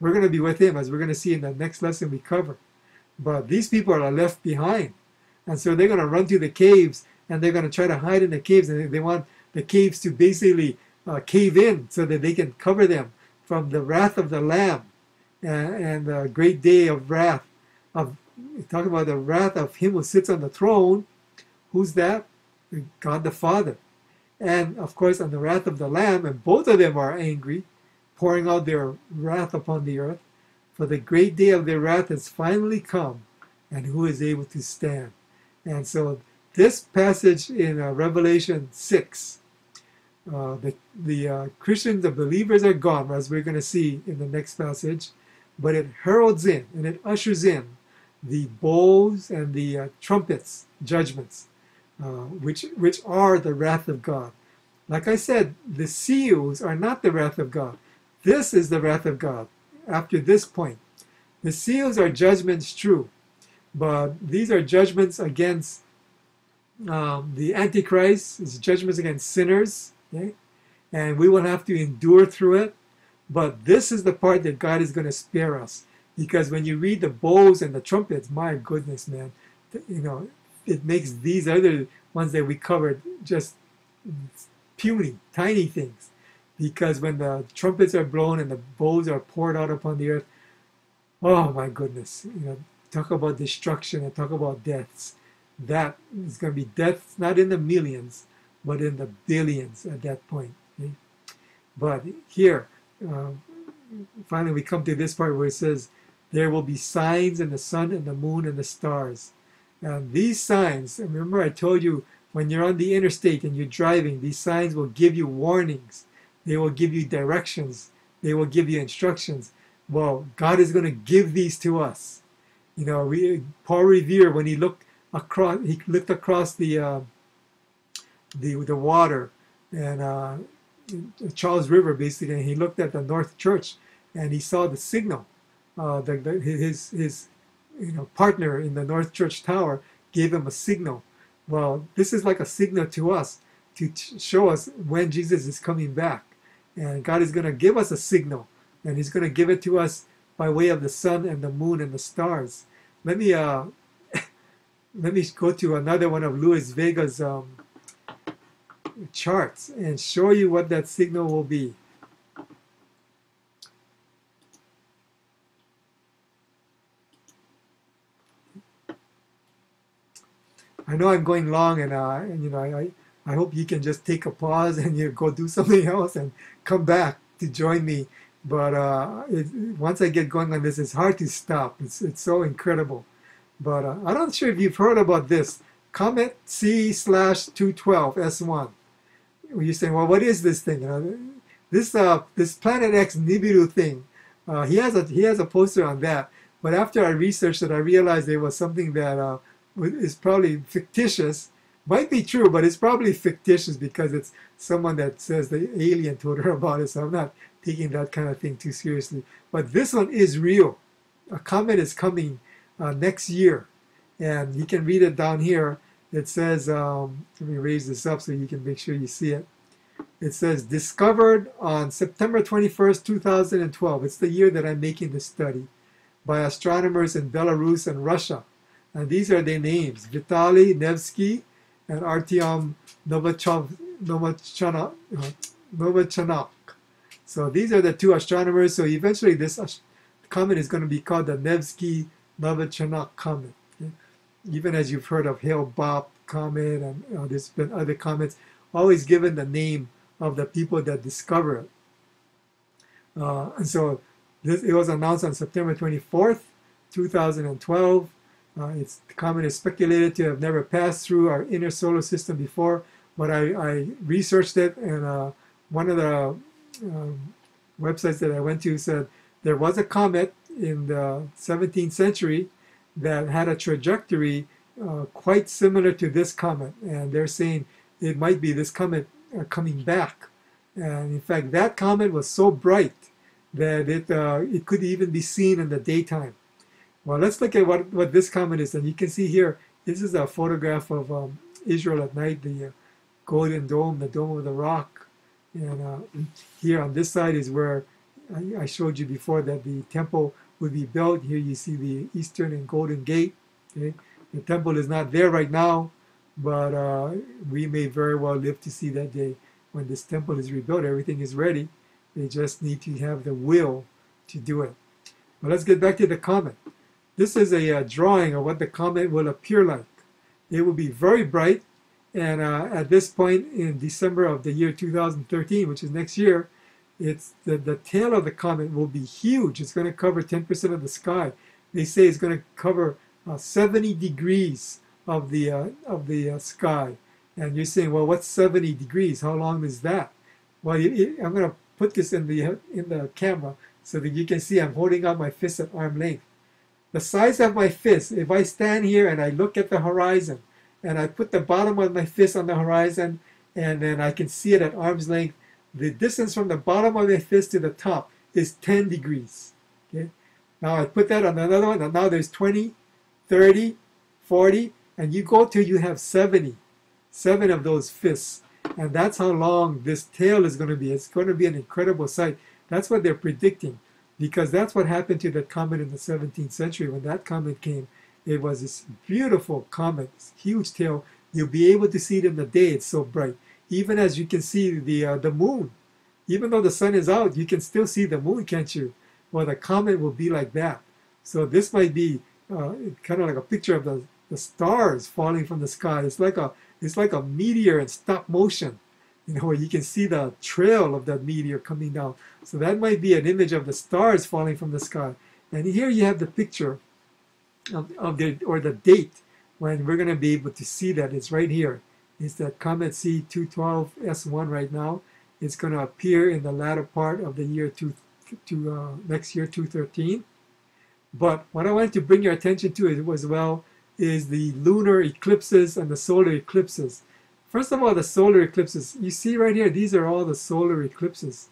We're going to be with him, as we're going to see in the next lesson we cover. But these people are left behind, and so they're going to run to the caves and they're going to try to hide in the caves, and they want the caves to basically uh, cave in so that they can cover them from the wrath of the Lamb and, and the great day of wrath. Of talking about the wrath of Him who sits on the throne. Who's that? God the Father. And of course, on the wrath of the Lamb, and both of them are angry, pouring out their wrath upon the earth. For the great day of their wrath has finally come, and who is able to stand? And so, this passage in uh, Revelation 6 uh, the the uh, Christians, the believers are gone, as we're going to see in the next passage but it heralds in and it ushers in the bowls and the uh, trumpets judgments, uh, which which are the wrath of God. Like I said, the seals are not the wrath of God. This is the wrath of God. After this point, the seals are judgments true, but these are judgments against um, the Antichrist. It's judgments against sinners, okay? and we will have to endure through it but this is the part that God is going to spare us. Because when you read the bowls and the trumpets, my goodness, man, you know, it makes these other ones that we covered just puny, tiny things. Because when the trumpets are blown and the bowls are poured out upon the earth, oh my goodness, you know, talk about destruction and talk about deaths. That is going to be deaths not in the millions, but in the billions at that point. Okay? But here, uh, finally we come to this part where it says, There will be signs in the sun and the moon and the stars. And these signs, remember I told you when you're on the interstate and you're driving, these signs will give you warnings. They will give you directions. They will give you instructions. Well, God is going to give these to us. You know, we, Paul Revere, when he looked across, he looked across the uh, the the water, and uh, Charles River, basically, and he looked at the North Church and he saw the signal. Uh, the, the, his his you know partner in the North Church Tower gave him a signal. Well, this is like a signal to us to show us when Jesus is coming back, and God is going to give us a signal, and He's going to give it to us by way of the sun and the moon and the stars. Let me uh, let me go to another one of Luis Vega's um, charts and show you what that signal will be. I know I'm going long, and, uh, and you know, I, I hope you can just take a pause and you go do something else and come back to join me. But uh, it, once I get going on this, it's hard to stop. It's it's so incredible. But uh, I'm not sure if you've heard about this Comet C slash 212 S1 you're saying, well, what is this thing? You know, this uh, this Planet X Nibiru thing. Uh, he has a he has a poster on that. But after I researched it, I realized it was something that uh, is probably fictitious. Might be true, but it's probably fictitious because it's someone that says the alien told her about it. So I'm not taking that kind of thing too seriously. But this one is real. A comet is coming uh, next year, and you can read it down here. It says, um, let me raise this up so you can make sure you see it. It says discovered on September 21st, 2012. It's the year that I'm making this study by astronomers in Belarus and Russia. And these are their names Vitaly Nevsky and Artyom Novichonok. So these are the two astronomers. So eventually, this comet is going to be called the Nevsky Novichonok comet. Even as you've heard of Hale Bopp comet, and you know, there's been other comets, always given the name of the people that discover it. Uh, and so this, it was announced on September 24th, 2012. Uh, it's, commonly speculated to have never passed through our inner solar system before, but I, I researched it, and uh, one of the um, websites that I went to said there was a comet in the 17th century that had a trajectory uh, quite similar to this comet, and they're saying it might be this comet uh, coming back. And in fact, that comet was so bright that it uh, it could even be seen in the daytime. Well, let's look at what, what this comet is. And you can see here, this is a photograph of um, Israel at night, the uh, Golden Dome, the Dome of the Rock. And uh, here on this side is where I, I, showed you before that the temple would be built. Here you see the Eastern and Golden Gate. Okay? The temple is not there right now, but uh, we may very well live to see that day when this temple is rebuilt. Everything is ready. They just need to have the will to do it. But let's get back to the comet. This is a, a uh, drawing of what the comet will appear like. It will be very bright, and uh, at this point in December of the year 2013, which is next year, it's the, the tail of the comet will be huge. It's going to cover 10% of the sky. They say it's going to cover uh, 70 degrees of the uh, of the uh, sky. And you're saying, well, what's 70 degrees? How long is that? Well, it, it, I'm going to put this in the in the camera so that you can see I'm holding out my fist at arm length the size of my fist, if I stand here and I look at the horizon and I put the bottom of my fist on the horizon and then I can see it at arm's length, the distance from the bottom of my fist to the top is 10 degrees. Okay? Now I put that on another one, and now there's 20, 30, 40, and you go till you have 70, seven of those fists. And that's how long this tail is going to be. It's going to be an incredible sight. That's what they're predicting because that's what happened to that comet in the 17th century. When that comet came, it was this beautiful comet, huge tail. You'll be able to see it in the day; it's so bright. Even as you can see the uh, the moon, even though the sun is out, you can still see the moon, can't you? Well, the comet will be like that. So this might be uh, kind of like a picture of the, the stars falling from the sky. It's like a it's like a meteor in stop motion you know, where you can see the trail of that meteor coming down. So that might be an image of the stars falling from the sky. And here you have the picture of, of the, or the date when we're going to be able to see that. It's right here. It's that Comet C212S1 right now. It's going to appear in the latter part of the year two, to uh, next year 213. But what I wanted to bring your attention to as well is the lunar eclipses and the solar eclipses. First of all, the solar eclipses. You see right here, these are all the solar eclipses.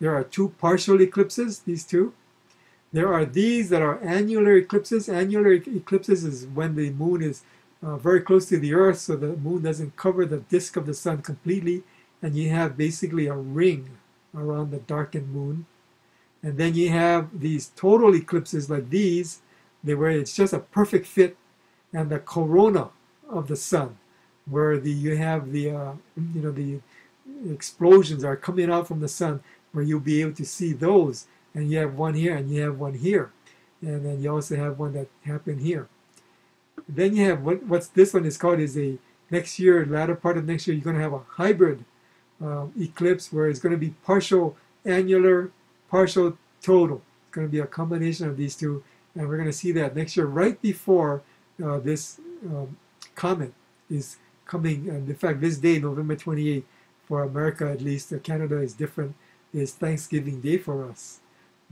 There are two partial eclipses, these two. There are these that are annular eclipses. Annular eclipses is when the moon is uh, very close to the earth, so the moon doesn't cover the disk of the sun completely, and you have basically a ring around the darkened moon. And then you have these total eclipses like these, where it's just a perfect fit, and the corona of the sun where the you have the uh, you know the explosions are coming out from the sun, where you'll be able to see those, and you have one here and you have one here, and then you also have one that happened here. Then you have what what's this one is called is a next year latter part of next year you're going to have a hybrid uh, eclipse where it's going to be partial annular, partial total. It's going to be a combination of these two, and we're going to see that next year right before uh, this um, comet is coming, and in fact, this day, November 28, for America at least, uh, Canada is different, is Thanksgiving Day for us.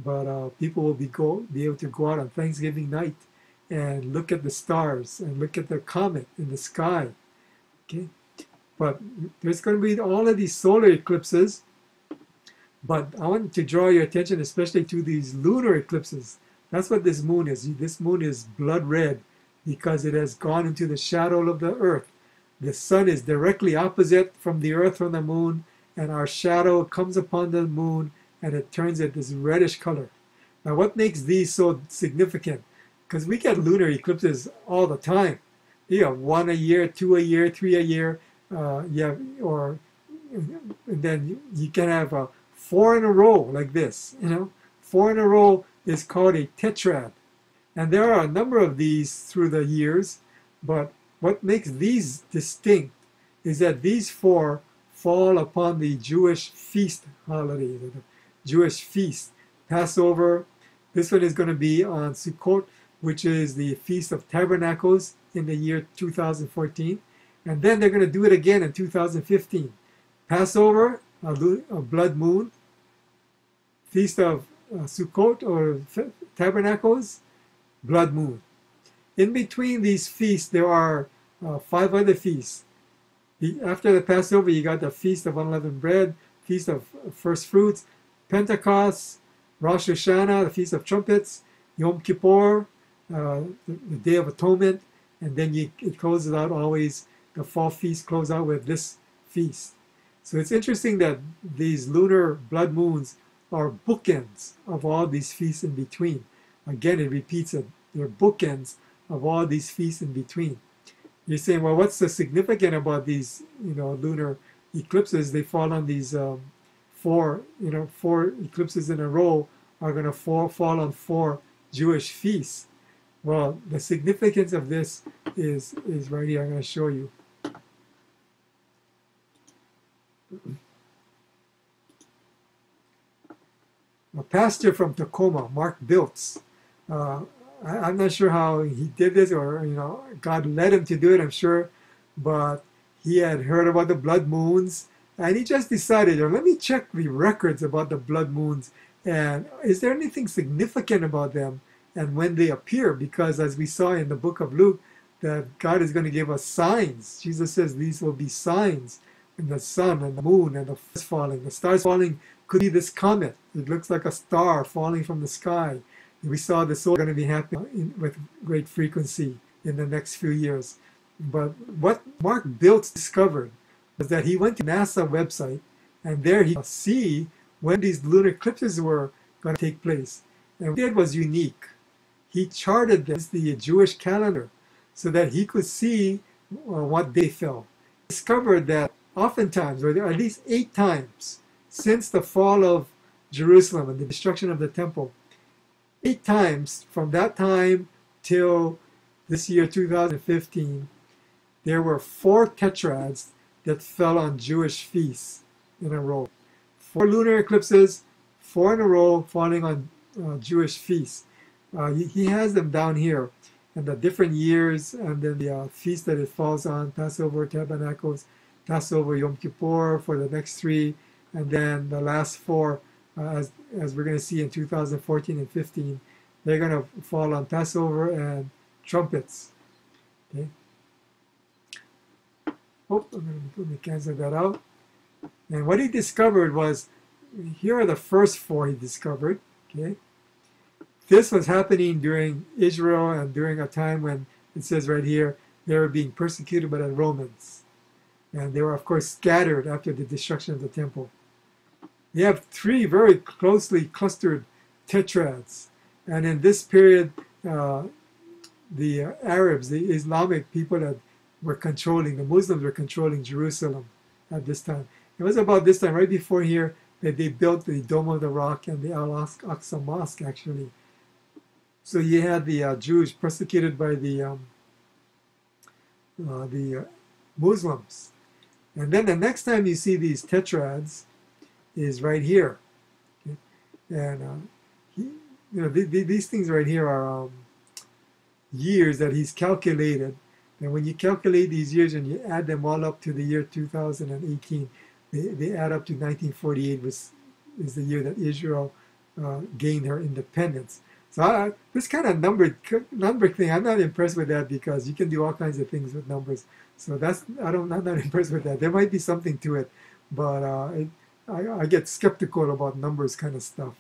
But uh, people will be go be able to go out on Thanksgiving night and look at the stars and look at the comet in the sky. Okay, but there's going to be all of these solar eclipses. But I want to draw your attention especially to these lunar eclipses. That's what this moon is. This moon is blood red because it has gone into the shadow of the earth. The sun is directly opposite from the earth from the moon, and our shadow comes upon the moon and it turns it this reddish color. Now, what makes these so significant? Because we get lunar eclipses all the time. You have one a year, two a year, three a year. Uh, you have, or then you, you can have a four in a row like this. You know, four in a row is called a tetrad, and there are a number of these through the years. But what makes these distinct is that these four fall upon the Jewish feast holiday, the Jewish feast. Passover, this one is going to be on Sukkot, which is the Feast of Tabernacles in the year 2014. And then they're going to do it again in 2015. Passover, a, blood moon. Feast of uh, Sukkot or Tabernacles, blood moon. In between these feasts, there are uh, five other feasts. The, after the Passover, you got the Feast of Unleavened Bread, Feast of First Fruits, Pentecost, Rosh Hashanah, the Feast of Trumpets, Yom Kippur, uh, the, the, Day of Atonement, and then you, it closes out always, the fall feast closes out with this feast. So it's interesting that these lunar blood moons are bookends of all these feasts in between. Again, it repeats it. They're bookends of all these feasts in between. You're saying, well, what's the significant about these, you know, lunar eclipses? They fall on these um, four, you know, four eclipses in a row are going to fall, fall on four Jewish feasts. Well, the significance of this is, is right here. I'm going to show you. A pastor from Tacoma, Mark Biltz, uh, I, am not sure how he did this or, you know, God led him to do it, I'm sure, but he had heard about the blood moons and he just decided, let me check the records about the blood moons and is there anything significant about them and when they appear? Because as we saw in the book of Luke, that God is going to give us signs. Jesus says these will be signs in the sun and the moon and the stars falling. The stars falling could be this comet. It looks like a star falling from the sky. We saw this all going to be happening with great frequency in the next few years. But what Mark Biltz discovered was that he went to NASA website and there he could see when these lunar eclipses were going to take place. And what he did was unique. He charted this, the Jewish calendar, so that he could see uh, what day fell. He discovered that oftentimes, or at least eight times, since the fall of Jerusalem and the destruction of the temple, eight times from that time till this year 2015, there were four tetrads that fell on Jewish feasts in a row. Four lunar eclipses, four in a row falling on uh, Jewish feasts. Uh, he, he, has them down here, and the different years, and then the uh, feast that it falls on Passover, Tabernacles, Passover, Yom Kippur for the next three, and then the last four, uh, as, as we're going to see in 2014 and 15, they're going to fall on Passover and trumpets. Okay. Oh, I'm going to cancel that out. And what he discovered was, here are the first four he discovered. Okay, this was happening during Israel and during a time when it says right here they were being persecuted by the Romans, and they were of course scattered after the destruction of the temple. You have three very closely clustered tetrads, and in this period, uh, the Arabs, the Islamic people that were controlling, the Muslims were controlling Jerusalem at this time. It was about this time, right before here, that they built the Dome of the Rock and the Al Aqsa Mosque, actually. So you had the uh, Jews persecuted by the um, uh, the uh, Muslims. And then the next time you see these tetrads is right here. And uh, he, you know, th th these things right here are um, years that he's calculated and when you calculate these years and you add them all up to the year 2018, they, they add up to 1948, which is the year that Israel uh, gained her independence. So I, this kind of number number thing, I'm not impressed with that because you can do all kinds of things with numbers. So that's I don't I'm not impressed with that. There might be something to it, but uh, it, I, I get skeptical about numbers kind of stuff.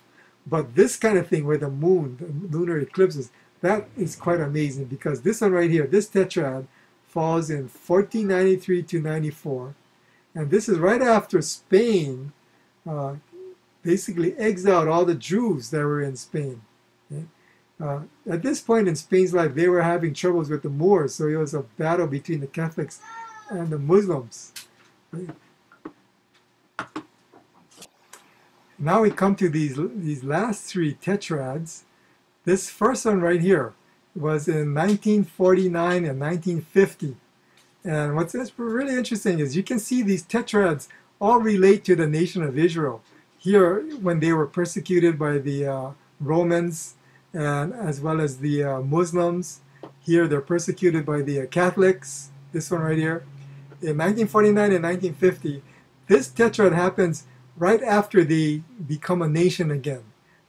But this kind of thing where the moon, the lunar eclipses, that is quite amazing because this one right here, this tetrad, falls in 1493 to 94. And this is right after Spain uh, basically exiled all the Jews that were in Spain. Okay? Uh, at this point in Spain's life, they were having troubles with the Moors, so it was a battle between the Catholics and the Muslims. Right? Now we come to these, these last three tetrads. This first one right here was in 1949 and 1950. And what's really interesting is you can see these tetrads all relate to the nation of Israel. Here, when they were persecuted by the uh, Romans and as well as the uh, Muslims, here they're persecuted by the uh, Catholics. This one right here. In 1949 and 1950, this tetrad happens right after they become a nation again.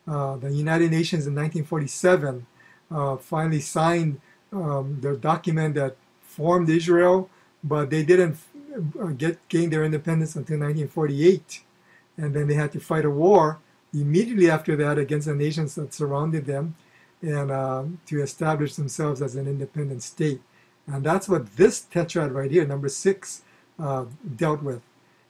Uh, the United Nations in 1947 uh, finally signed um, their document that formed Israel, but they didn't uh, get gain their independence until 1948, and then they had to fight a war immediately after that against the nations that surrounded them, and uh, to establish themselves as an independent state. And that's what this tetrad right here, number six, uh, dealt with.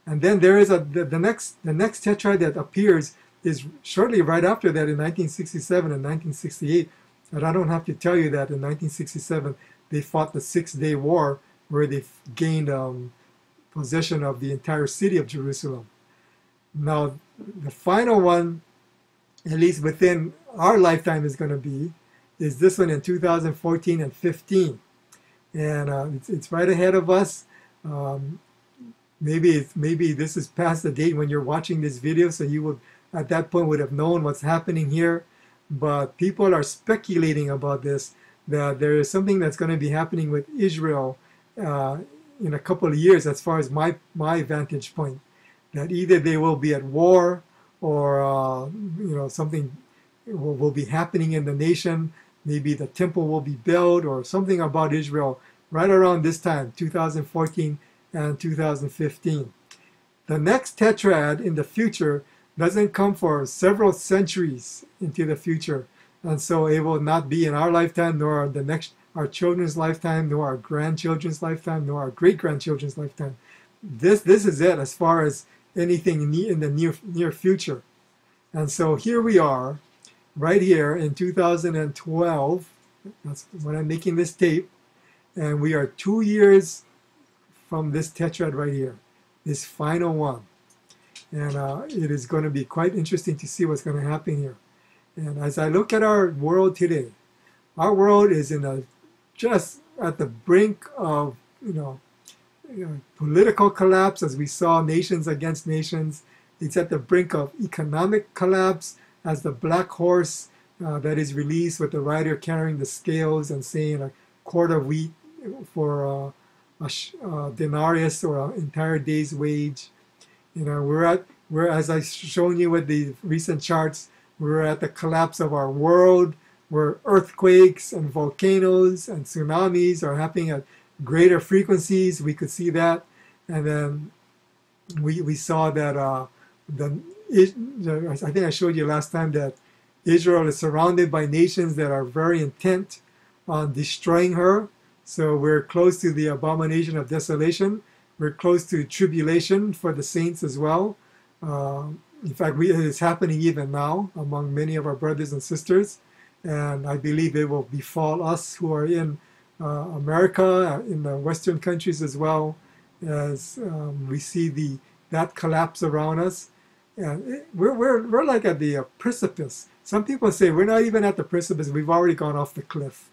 And then there is a the, the, next the next tetrad that appears is shortly right after that in 1967 and 1968. And I don't have to tell you that in 1967 they fought the Six Day War, where they gained um, possession of the entire city of Jerusalem. Now, the final one, at least within our lifetime, is going to be is this one in 2014 and 15, and uh, it's, it's right ahead of us. Um, maybe it's, maybe this is past the date when you're watching this video, so you would at that point would have known what's happening here. But people are speculating about this that there is something that's going to be happening with Israel uh, in a couple of years, as far as my my vantage point. That either they will be at war, or uh, you know something will, will be happening in the nation. Maybe the temple will be built, or something about Israel right around this time, 2014 and 2015. The next tetrad in the future doesn't come for several centuries into the future. And so it will not be in our lifetime, nor the next our children's lifetime, nor our grandchildren's lifetime, nor our great grandchildren's lifetime. This this is it as far as anything in the, in the near near future. And so here we are, right here in 2012. That's when I'm making this tape, and we are two years from this tetrad right here, this final one. And uh, it is going to be quite interesting to see what's going to happen here. And as I look at our world today, our world is in a just at the brink of you know, you know political collapse as we saw nations against nations. It's at the brink of economic collapse as the black horse uh, that is released with the rider carrying the scales and saying a quart of wheat for uh, a, a denarius or an entire day's wage. You know, we're at we're as I've shown you with the recent charts, we're at the collapse of our world, where earthquakes and volcanoes and tsunamis are happening at greater frequencies. We could see that, and then we we saw that uh, the I think I showed you last time that Israel is surrounded by nations that are very intent on destroying her so we're close to the abomination of desolation. We're close to tribulation for the saints as well. Uh, in fact, we, it is happening even now among many of our brothers and sisters. And I believe it will befall us who are in uh, America, uh, in the Western countries as well, as um, we see the that collapse around us. And it, we're, we're, we're like at the uh, precipice. Some people say we're not even at the precipice, we've already gone off the cliff.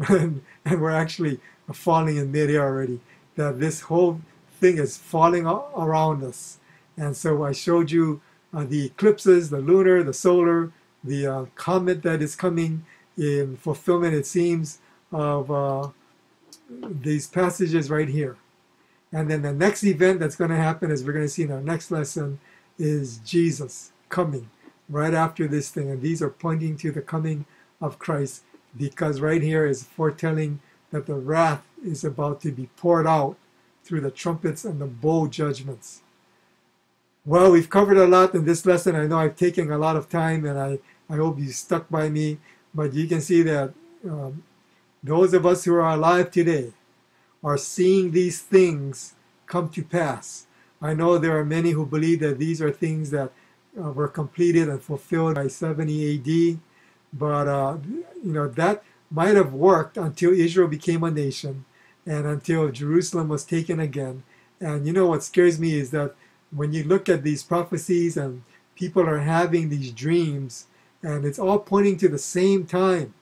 and, we're actually falling in midair already. That this whole thing is falling around us. And so I showed you uh, the eclipses, the lunar, the solar, the uh, comet that is coming in fulfillment, it seems, of uh, these passages right here. And then the next event that's going to happen, as we're going to see in our next lesson, is Jesus coming right after this thing. And these are pointing to the coming of Christ because right here is foretelling that the wrath is about to be poured out through the trumpets and the bowl judgments. Well, we've covered a lot in this lesson. I know I've taken a lot of time and I, I hope you stuck by me, but you can see that um, those of us who are alive today are seeing these things come to pass. I know there are many who believe that these are things that uh, were completed and fulfilled by 70 AD, but uh, you know that might have worked until Israel became a nation and until Jerusalem was taken again. And you know what scares me is that when you look at these prophecies and people are having these dreams and it's all pointing to the same time.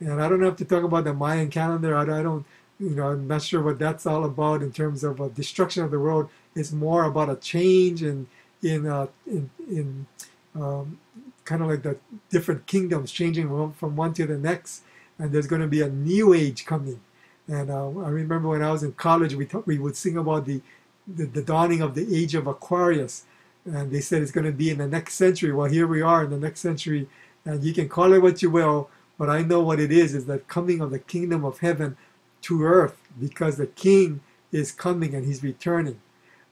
And i don't have to talk about the mayan calendar. I don't you know i'm not sure what that's all about in terms of a destruction of the world. It's more about a change in in uh, in, in um, kind of like the different kingdoms changing from one to the next and there's going to be a new age coming and uh, i remember when i was in college we, we would sing about the the, the dawning of the age of Aquarius. And they said it's going to be in the next century. Well, here we are in the next century, and you can call it what you will, but I know what it is is the coming of the kingdom of heaven to earth because the king is coming and he's returning.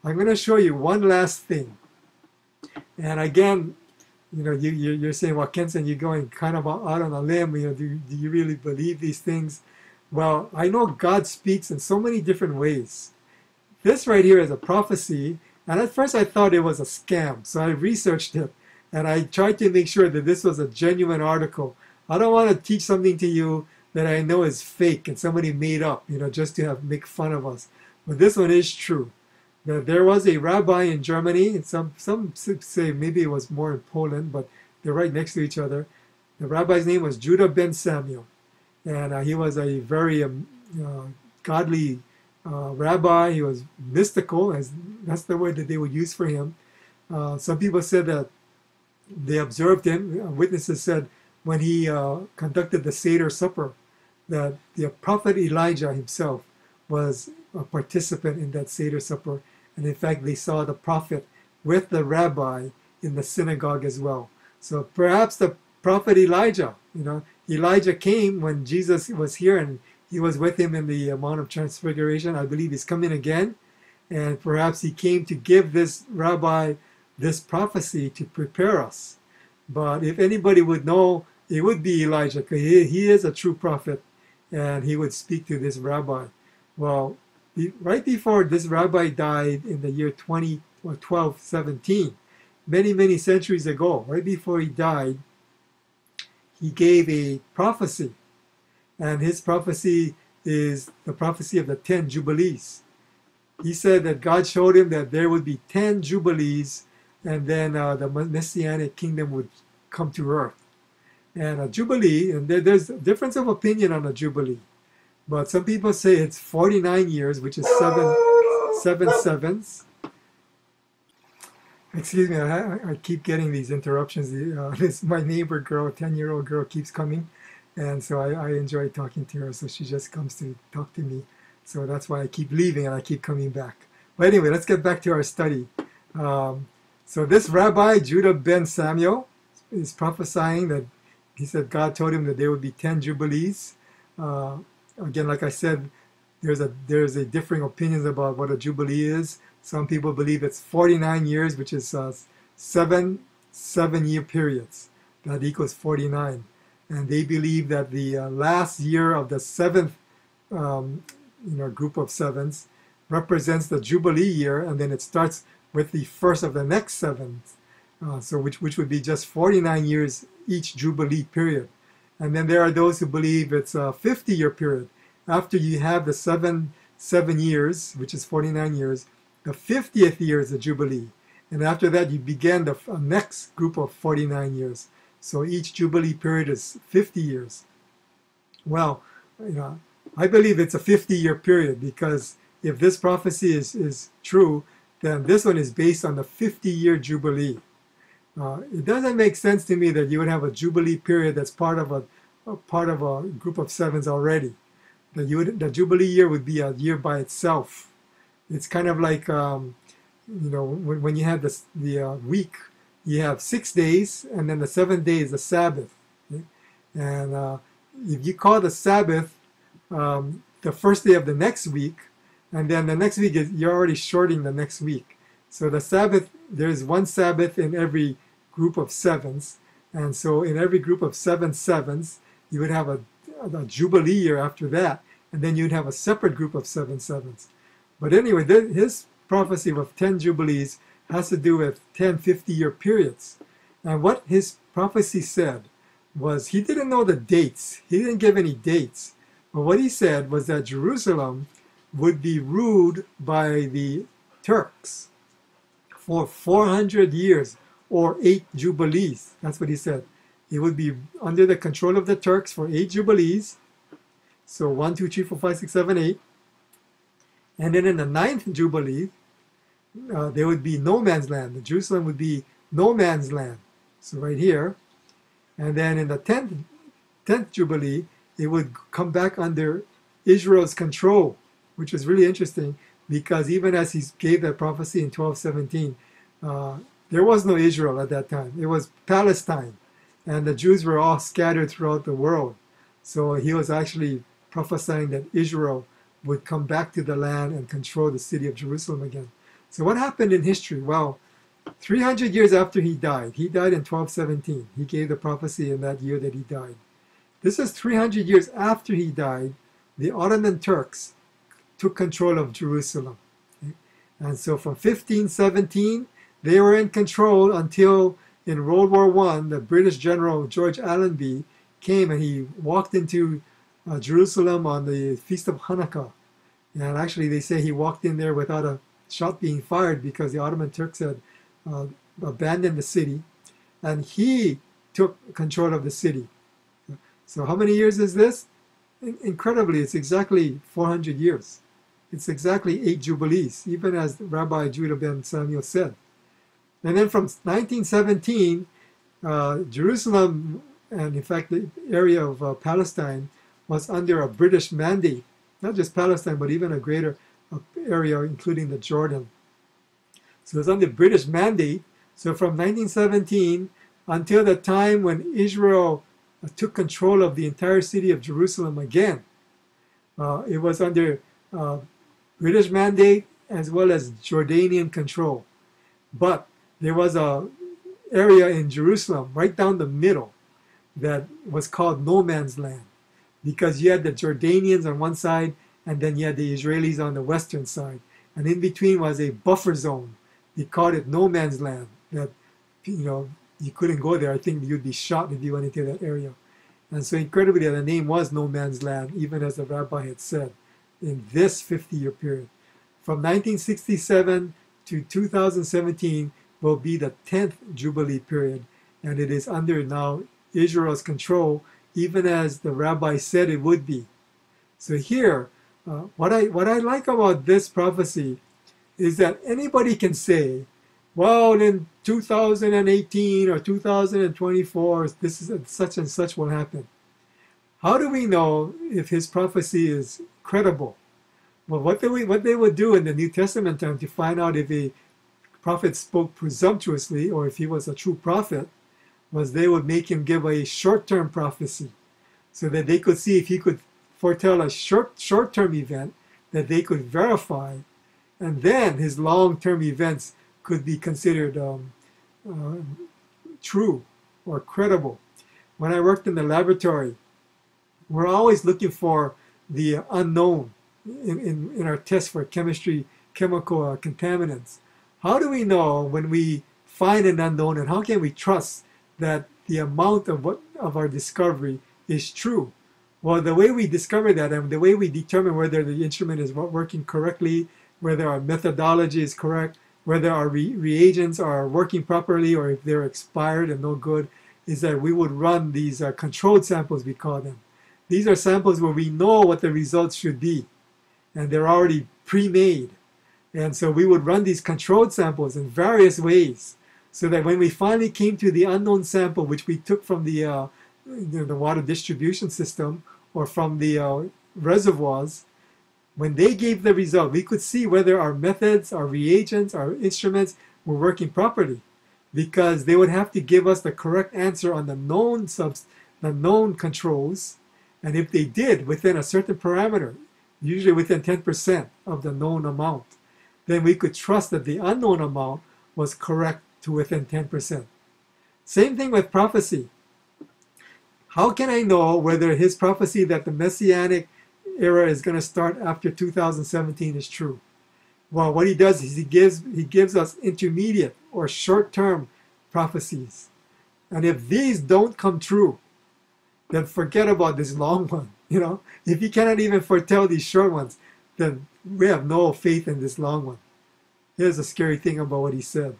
I'm going to show you one last thing. And again, you know, you, you're saying, well, Kenson, you're going kind of out on a limb. You know, do, do you really believe these things? Well, I know God speaks in so many different ways. This right here is a prophecy, and at first I thought it was a scam, so I researched it and I tried to make sure that this was a genuine article. I don't want to teach something to you that I know is fake and somebody made up, you know, just to have make fun of us. But this one is true. That there was a rabbi in Germany, and some some say maybe it was more in Poland, but they're right next to each other. The rabbi's name was Judah ben Samuel, and uh, he was a very um, uh, godly uh, rabbi. He was mystical, as that's the word that they would use for him. Uh, some people said that they observed him. Uh, witnesses said when he uh, conducted the Seder supper that the prophet Elijah himself was a participant in that Seder supper, and in fact they saw the prophet with the rabbi in the synagogue as well. So perhaps the prophet Elijah, you know, Elijah came when Jesus was here and he was with him in the Mount of Transfiguration. I believe he's coming again. And perhaps he came to give this rabbi this prophecy to prepare us. But if anybody would know, it would be Elijah, because he, he is a true prophet, and he would speak to this rabbi. Well, right before this rabbi died in the year 20 or 1217, many, many centuries ago, right before he died, he gave a prophecy and his prophecy is the prophecy of the 10 Jubilees. He said that God showed him that there would be 10 Jubilees and then uh, the Messianic kingdom would come to earth. And a Jubilee, and there, there's a difference of opinion on a Jubilee. But some people say it's 49 years, which is seven, seven sevens. Excuse me, I, I keep getting these interruptions. Uh, this my neighbor girl, 10 year old girl, keeps coming and so I, I enjoy talking to her. So she just comes to talk to me. So that's why I keep leaving and I keep coming back. But anyway, let's get back to our study. Um, so this Rabbi Judah ben Samuel is prophesying that he said God told him that there would be ten jubilees. Uh, again, like I said, there's a there's a differing opinions about what a jubilee is. Some people believe it's 49 years, which is uh, seven seven year periods. That equals 49 and they believe that the uh, last year of the seventh um, you know, group of sevens represents the Jubilee year, and then it starts with the first of the next seven, uh, so which, which would be just 49 years each Jubilee period. And then there are those who believe it's a 50 year period. After you have the seven, seven years, which is 49 years, the 50th year is a Jubilee. And after that, you begin the uh, next group of 49 years. So each Jubilee period is 50 years. Well, you know, I believe it's a 50 year period because if this prophecy is, is true, then this one is based on the 50 year Jubilee. Uh, it doesn't make sense to me that you would have a Jubilee period that's part of a, a part of a group of sevens already. That you would, the Jubilee year would be a year by itself. It's kind of like, um, you know, when, when you have this, the uh, week you have six days, and then the seventh day is the Sabbath. And uh, if you call the Sabbath um, the first day of the next week, and then the next week is you're already shorting the next week. So the Sabbath, there's one Sabbath in every group of sevens, and so in every group of seven sevens, you would have a, a jubilee year after that, and then you'd have a separate group of seven sevens. But anyway, his prophecy of 10 jubilees has to do with 10 50 year periods. And what his prophecy said was he didn't know the dates, he didn't give any dates. But what he said was that Jerusalem would be ruled by the Turks for 400 years or eight jubilees. That's what he said. It would be under the control of the Turks for eight jubilees. So one, two, three, four, five, six, seven, eight. And then in the ninth jubilee, uh, there would be no man's land. The Jerusalem would be no man's land. So right here. And then in the tenth, tenth jubilee, it would come back under Israel's control, which is really interesting because even as he gave that prophecy in 1217, uh, there was no Israel at that time. It was Palestine, and the Jews were all scattered throughout the world. So he was actually prophesying that Israel would come back to the land and control the city of Jerusalem again. So what happened in history? Well, 300 years after he died, he died in 1217. He gave the prophecy in that year that he died. This is 300 years after he died. The Ottoman Turks took control of Jerusalem. And so from 1517, they were in control until in World War I, the British general George Allenby came and he walked into uh, Jerusalem on the Feast of Hanukkah. And actually, they say he walked in there without a shot being fired because the Ottoman Turks had uh, abandoned the city. And he took control of the city. So, how many years is this? Incredibly, it's exactly 400 years. It's exactly eight jubilees, even as Rabbi Judah ben Samuel said. And then from 1917, uh, Jerusalem, and in fact the area of uh, Palestine, was under a British mandate, not just Palestine, but even a greater uh, area, including the Jordan. So it was under British mandate. So from 1917 until the time when Israel uh, took control of the entire city of Jerusalem again, uh, it was under uh, British mandate as well as Jordanian control. But there was a area in Jerusalem right down the middle that was called no man's land because you had the Jordanians on one side and then you had the Israelis on the western side. And in between was a buffer zone. They called it no man's land. That you know you couldn't go there. I think you'd be shot if you went into that area. And so incredibly, the name was no man's land, even as the rabbi had said, in this 50-year period. From 1967 to 2017 will be the 10th Jubilee period, and it is under now Israel's control even as the rabbi said it would be. So here, uh, what I what I like about this prophecy is that anybody can say, well, in 2018 or 2024, this is such and such will happen. How do we know if his prophecy is credible? Well, what they, what they would do in the New Testament time to find out if a prophet spoke presumptuously or if he was a true prophet was they would make him give a short-term prophecy so that they could see if he could foretell a short short-term event that they could verify and then his long-term events could be considered um, uh, true or credible. When i worked in the laboratory we're always looking for the unknown in, in, in our tests for chemistry chemical uh, contaminants how do we know when we find an unknown and how can we trust that the amount of what of our discovery is true. Well, the way we discover that and the way we determine whether the instrument is working correctly, whether our methodology is correct, whether our re reagents are working properly or if they're expired and no good, is that we would run these uh, controlled samples, we call them. These are samples where we know what the results should be, and they're already pre-made. And so we would run these controlled samples in various ways so that when we finally came to the unknown sample, which we took from the, uh, you know, the water distribution system or from the uh, reservoirs, when they gave the result, we could see whether our methods, our reagents, our instruments were working properly because they would have to give us the correct answer on the known subs the known controls, and if they did within a certain parameter, usually within 10% of the known amount, then we could trust that the unknown amount was correct to within 10%. Same thing with prophecy. How can I know whether his prophecy that the messianic era is going to start after 2017 is true? Well, what he does is he gives he gives us intermediate or short-term prophecies. And if these don't come true, then forget about this long one. You know, if he cannot even foretell these short ones, then we have no faith in this long one. Here's a scary thing about what he said.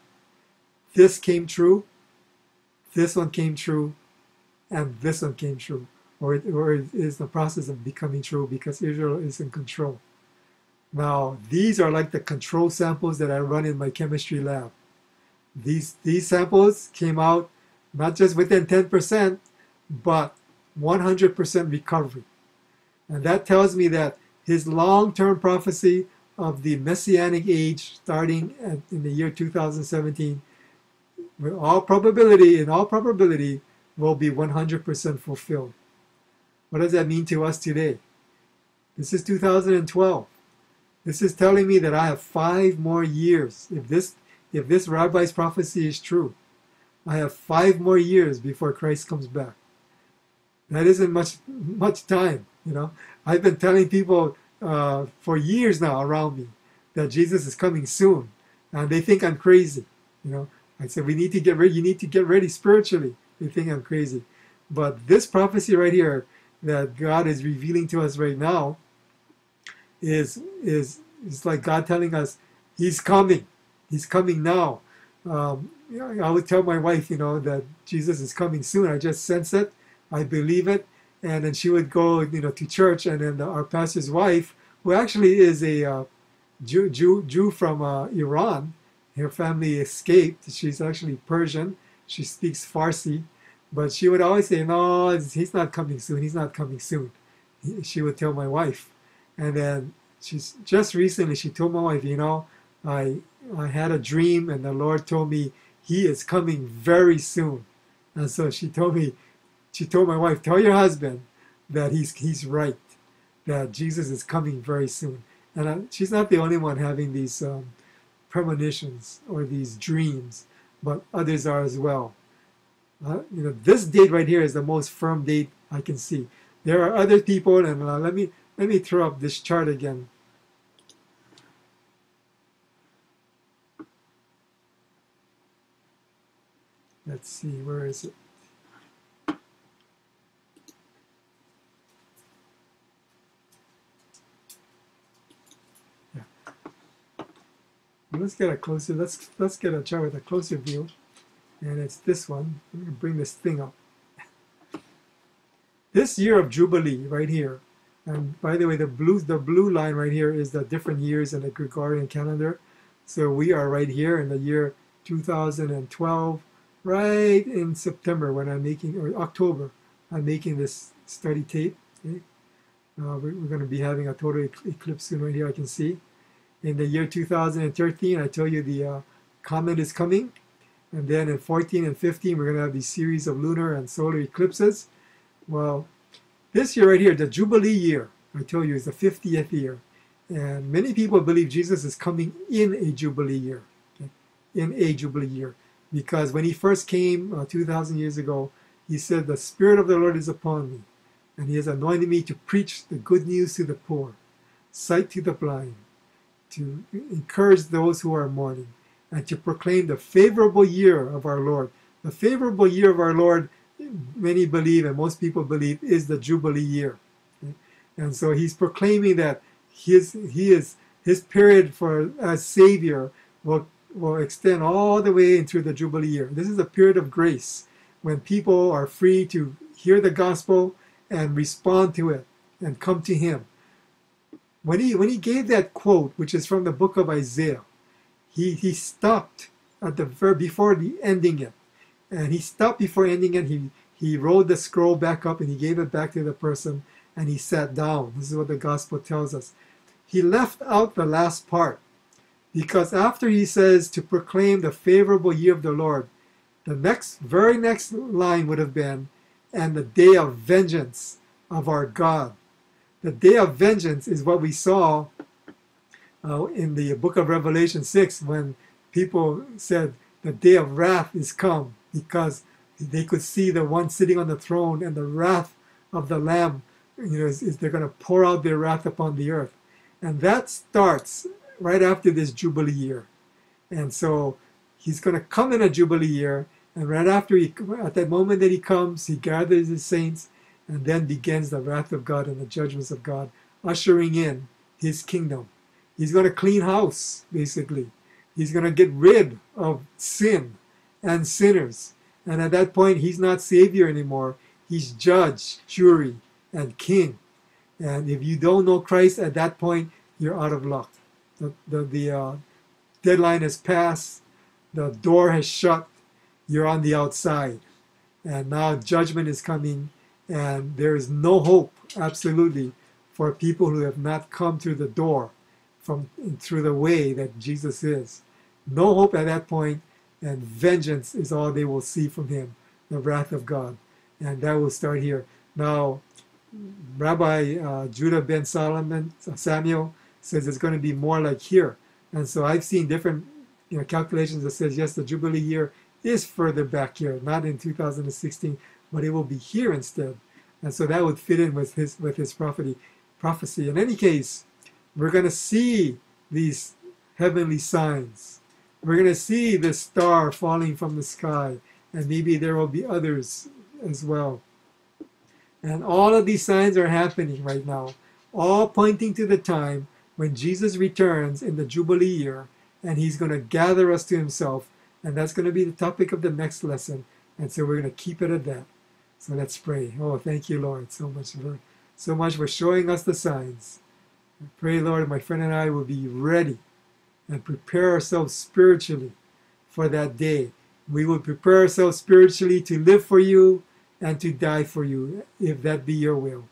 This came true, this one came true, and this one came true, or it, or it is the process of becoming true because Israel is in control. Now, these are like the control samples that I run in my chemistry lab. These, these samples came out not just within 10%, but 100% recovery. And that tells me that his long-term prophecy of the messianic age starting at, in the year 2017, with all probability, in all probability, will be 100% fulfilled. What does that mean to us today? This is 2012. This is telling me that I have five more years. If this, if this rabbi's prophecy is true, I have five more years before Christ comes back. That isn't much, much time. You know, I've been telling people uh, for years now around me that Jesus is coming soon, and they think I'm crazy. You know, I said we need to get ready. You need to get ready spiritually. They think I'm crazy, but this prophecy right here that God is revealing to us right now is is is like God telling us He's coming. He's coming now. Um, I would tell my wife, you know, that Jesus is coming soon. I just sense it. I believe it and then she would go, you know, to church, and then the, our pastor's wife, who actually is a uh, Jew, Jew, Jew from uh, Iran, her family escaped. She's actually Persian. She speaks Farsi, but she would always say, "No, he's not coming soon. He's not coming soon." She would tell my wife, and then she's just recently she told my wife, "You know, I I had a dream, and the Lord told me He is coming very soon." And so she told me she told my wife, "Tell your husband that he's he's right, that Jesus is coming very soon." And I, she's not the only one having these um, premonitions or these dreams, but others are as well. Uh, you know, this date right here is the most firm date I can see. There are other people, and uh, let me let me throw up this chart again. Let's see, where is it? Let's get a closer, let's, let's get a chart with a closer view. And it's this one. Going to bring this thing up. This year of Jubilee right here, and by the way, the blue, the blue line right here is the different years in the Gregorian calendar. So we are right here in the year 2012, right in September when I'm making, or October, I'm making this study tape. Okay? Uh, we're, we're going to be having a total eclipse soon right here, I can see in the year 2013, I tell you the uh, comet is coming. And then in 14 and 15, we're going to have these series of lunar and solar eclipses. Well, this year right here, the Jubilee year, I tell you, is the 50th year. And many people believe Jesus is coming in a Jubilee year. Okay? In a Jubilee year. Because when he first came uh, 2,000 years ago, he said, The Spirit of the Lord is upon me, and he has anointed me to preach the good news to the poor, sight to the blind, to encourage those who are mourning, and to proclaim the favorable year of our Lord. The favorable year of our Lord, many believe, and most people believe, is the Jubilee year. And so he's proclaiming that his, he is, his period for as Savior will, will extend all the way into the Jubilee year. This is a period of grace when people are free to hear the gospel and respond to it and come to Him when he when he gave that quote, which is from the book of Isaiah, he he stopped at the verb before the ending it, and he stopped before ending it. He he rolled the scroll back up and he gave it back to the person, and he sat down. This is what the gospel tells us. He left out the last part because after he says to proclaim the favorable year of the Lord, the next very next line would have been, and the day of vengeance of our God. The day of vengeance is what we saw uh, in the book of Revelation 6 when people said the day of wrath is come because they could see the one sitting on the throne and the wrath of the Lamb, you know, is, is they're going to pour out their wrath upon the earth. And that starts right after this Jubilee year. And so he's going to come in a Jubilee year. And right after he, at that moment that he comes, he gathers his saints and then begins the wrath of God and the judgments of God, ushering in his kingdom. He's going to clean house, basically. He's going to get rid of sin and sinners. And at that point, he's not Savior anymore. He's judge, jury, and king. And if you don't know Christ at that point, you're out of luck. The, the, the uh, deadline has passed, the door has shut, you're on the outside. And now judgment is coming, and there is no hope, absolutely, for people who have not come through the door from through the way that Jesus is. No hope at that point, and vengeance is all they will see from him, the wrath of God. And that will start here. Now, Rabbi uh, Judah ben Solomon, Samuel, says it's going to be more like here. And so I've seen different you know, calculations that says, yes, the Jubilee year is further back here, not in 2016, but it will be here instead. And so that would fit in with his with his prophecy. Prophecy. In any case, we're going to see these heavenly signs. We're going to see the star falling from the sky, and maybe there will be others as well. And all of these signs are happening right now, all pointing to the time when Jesus returns in the Jubilee year, and he's going to gather us to himself. And that's going to be the topic of the next lesson. And so we're going to keep it at that. So let's pray. Oh, thank you, Lord, so much for so much for showing us the signs. I pray, Lord, my friend and I will be ready and prepare ourselves spiritually for that day. We will prepare ourselves spiritually to live for you and to die for you, if that be your will.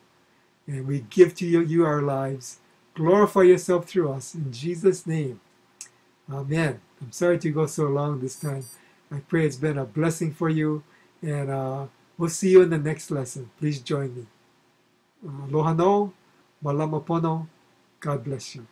And we give to you, you our lives. Glorify yourself through us. In Jesus' name. Amen. I'm sorry to go so long this time. I pray it's been a blessing for you. And uh, we'll see you in the next lesson. Please join me. Uh, no, malama pono. God bless you.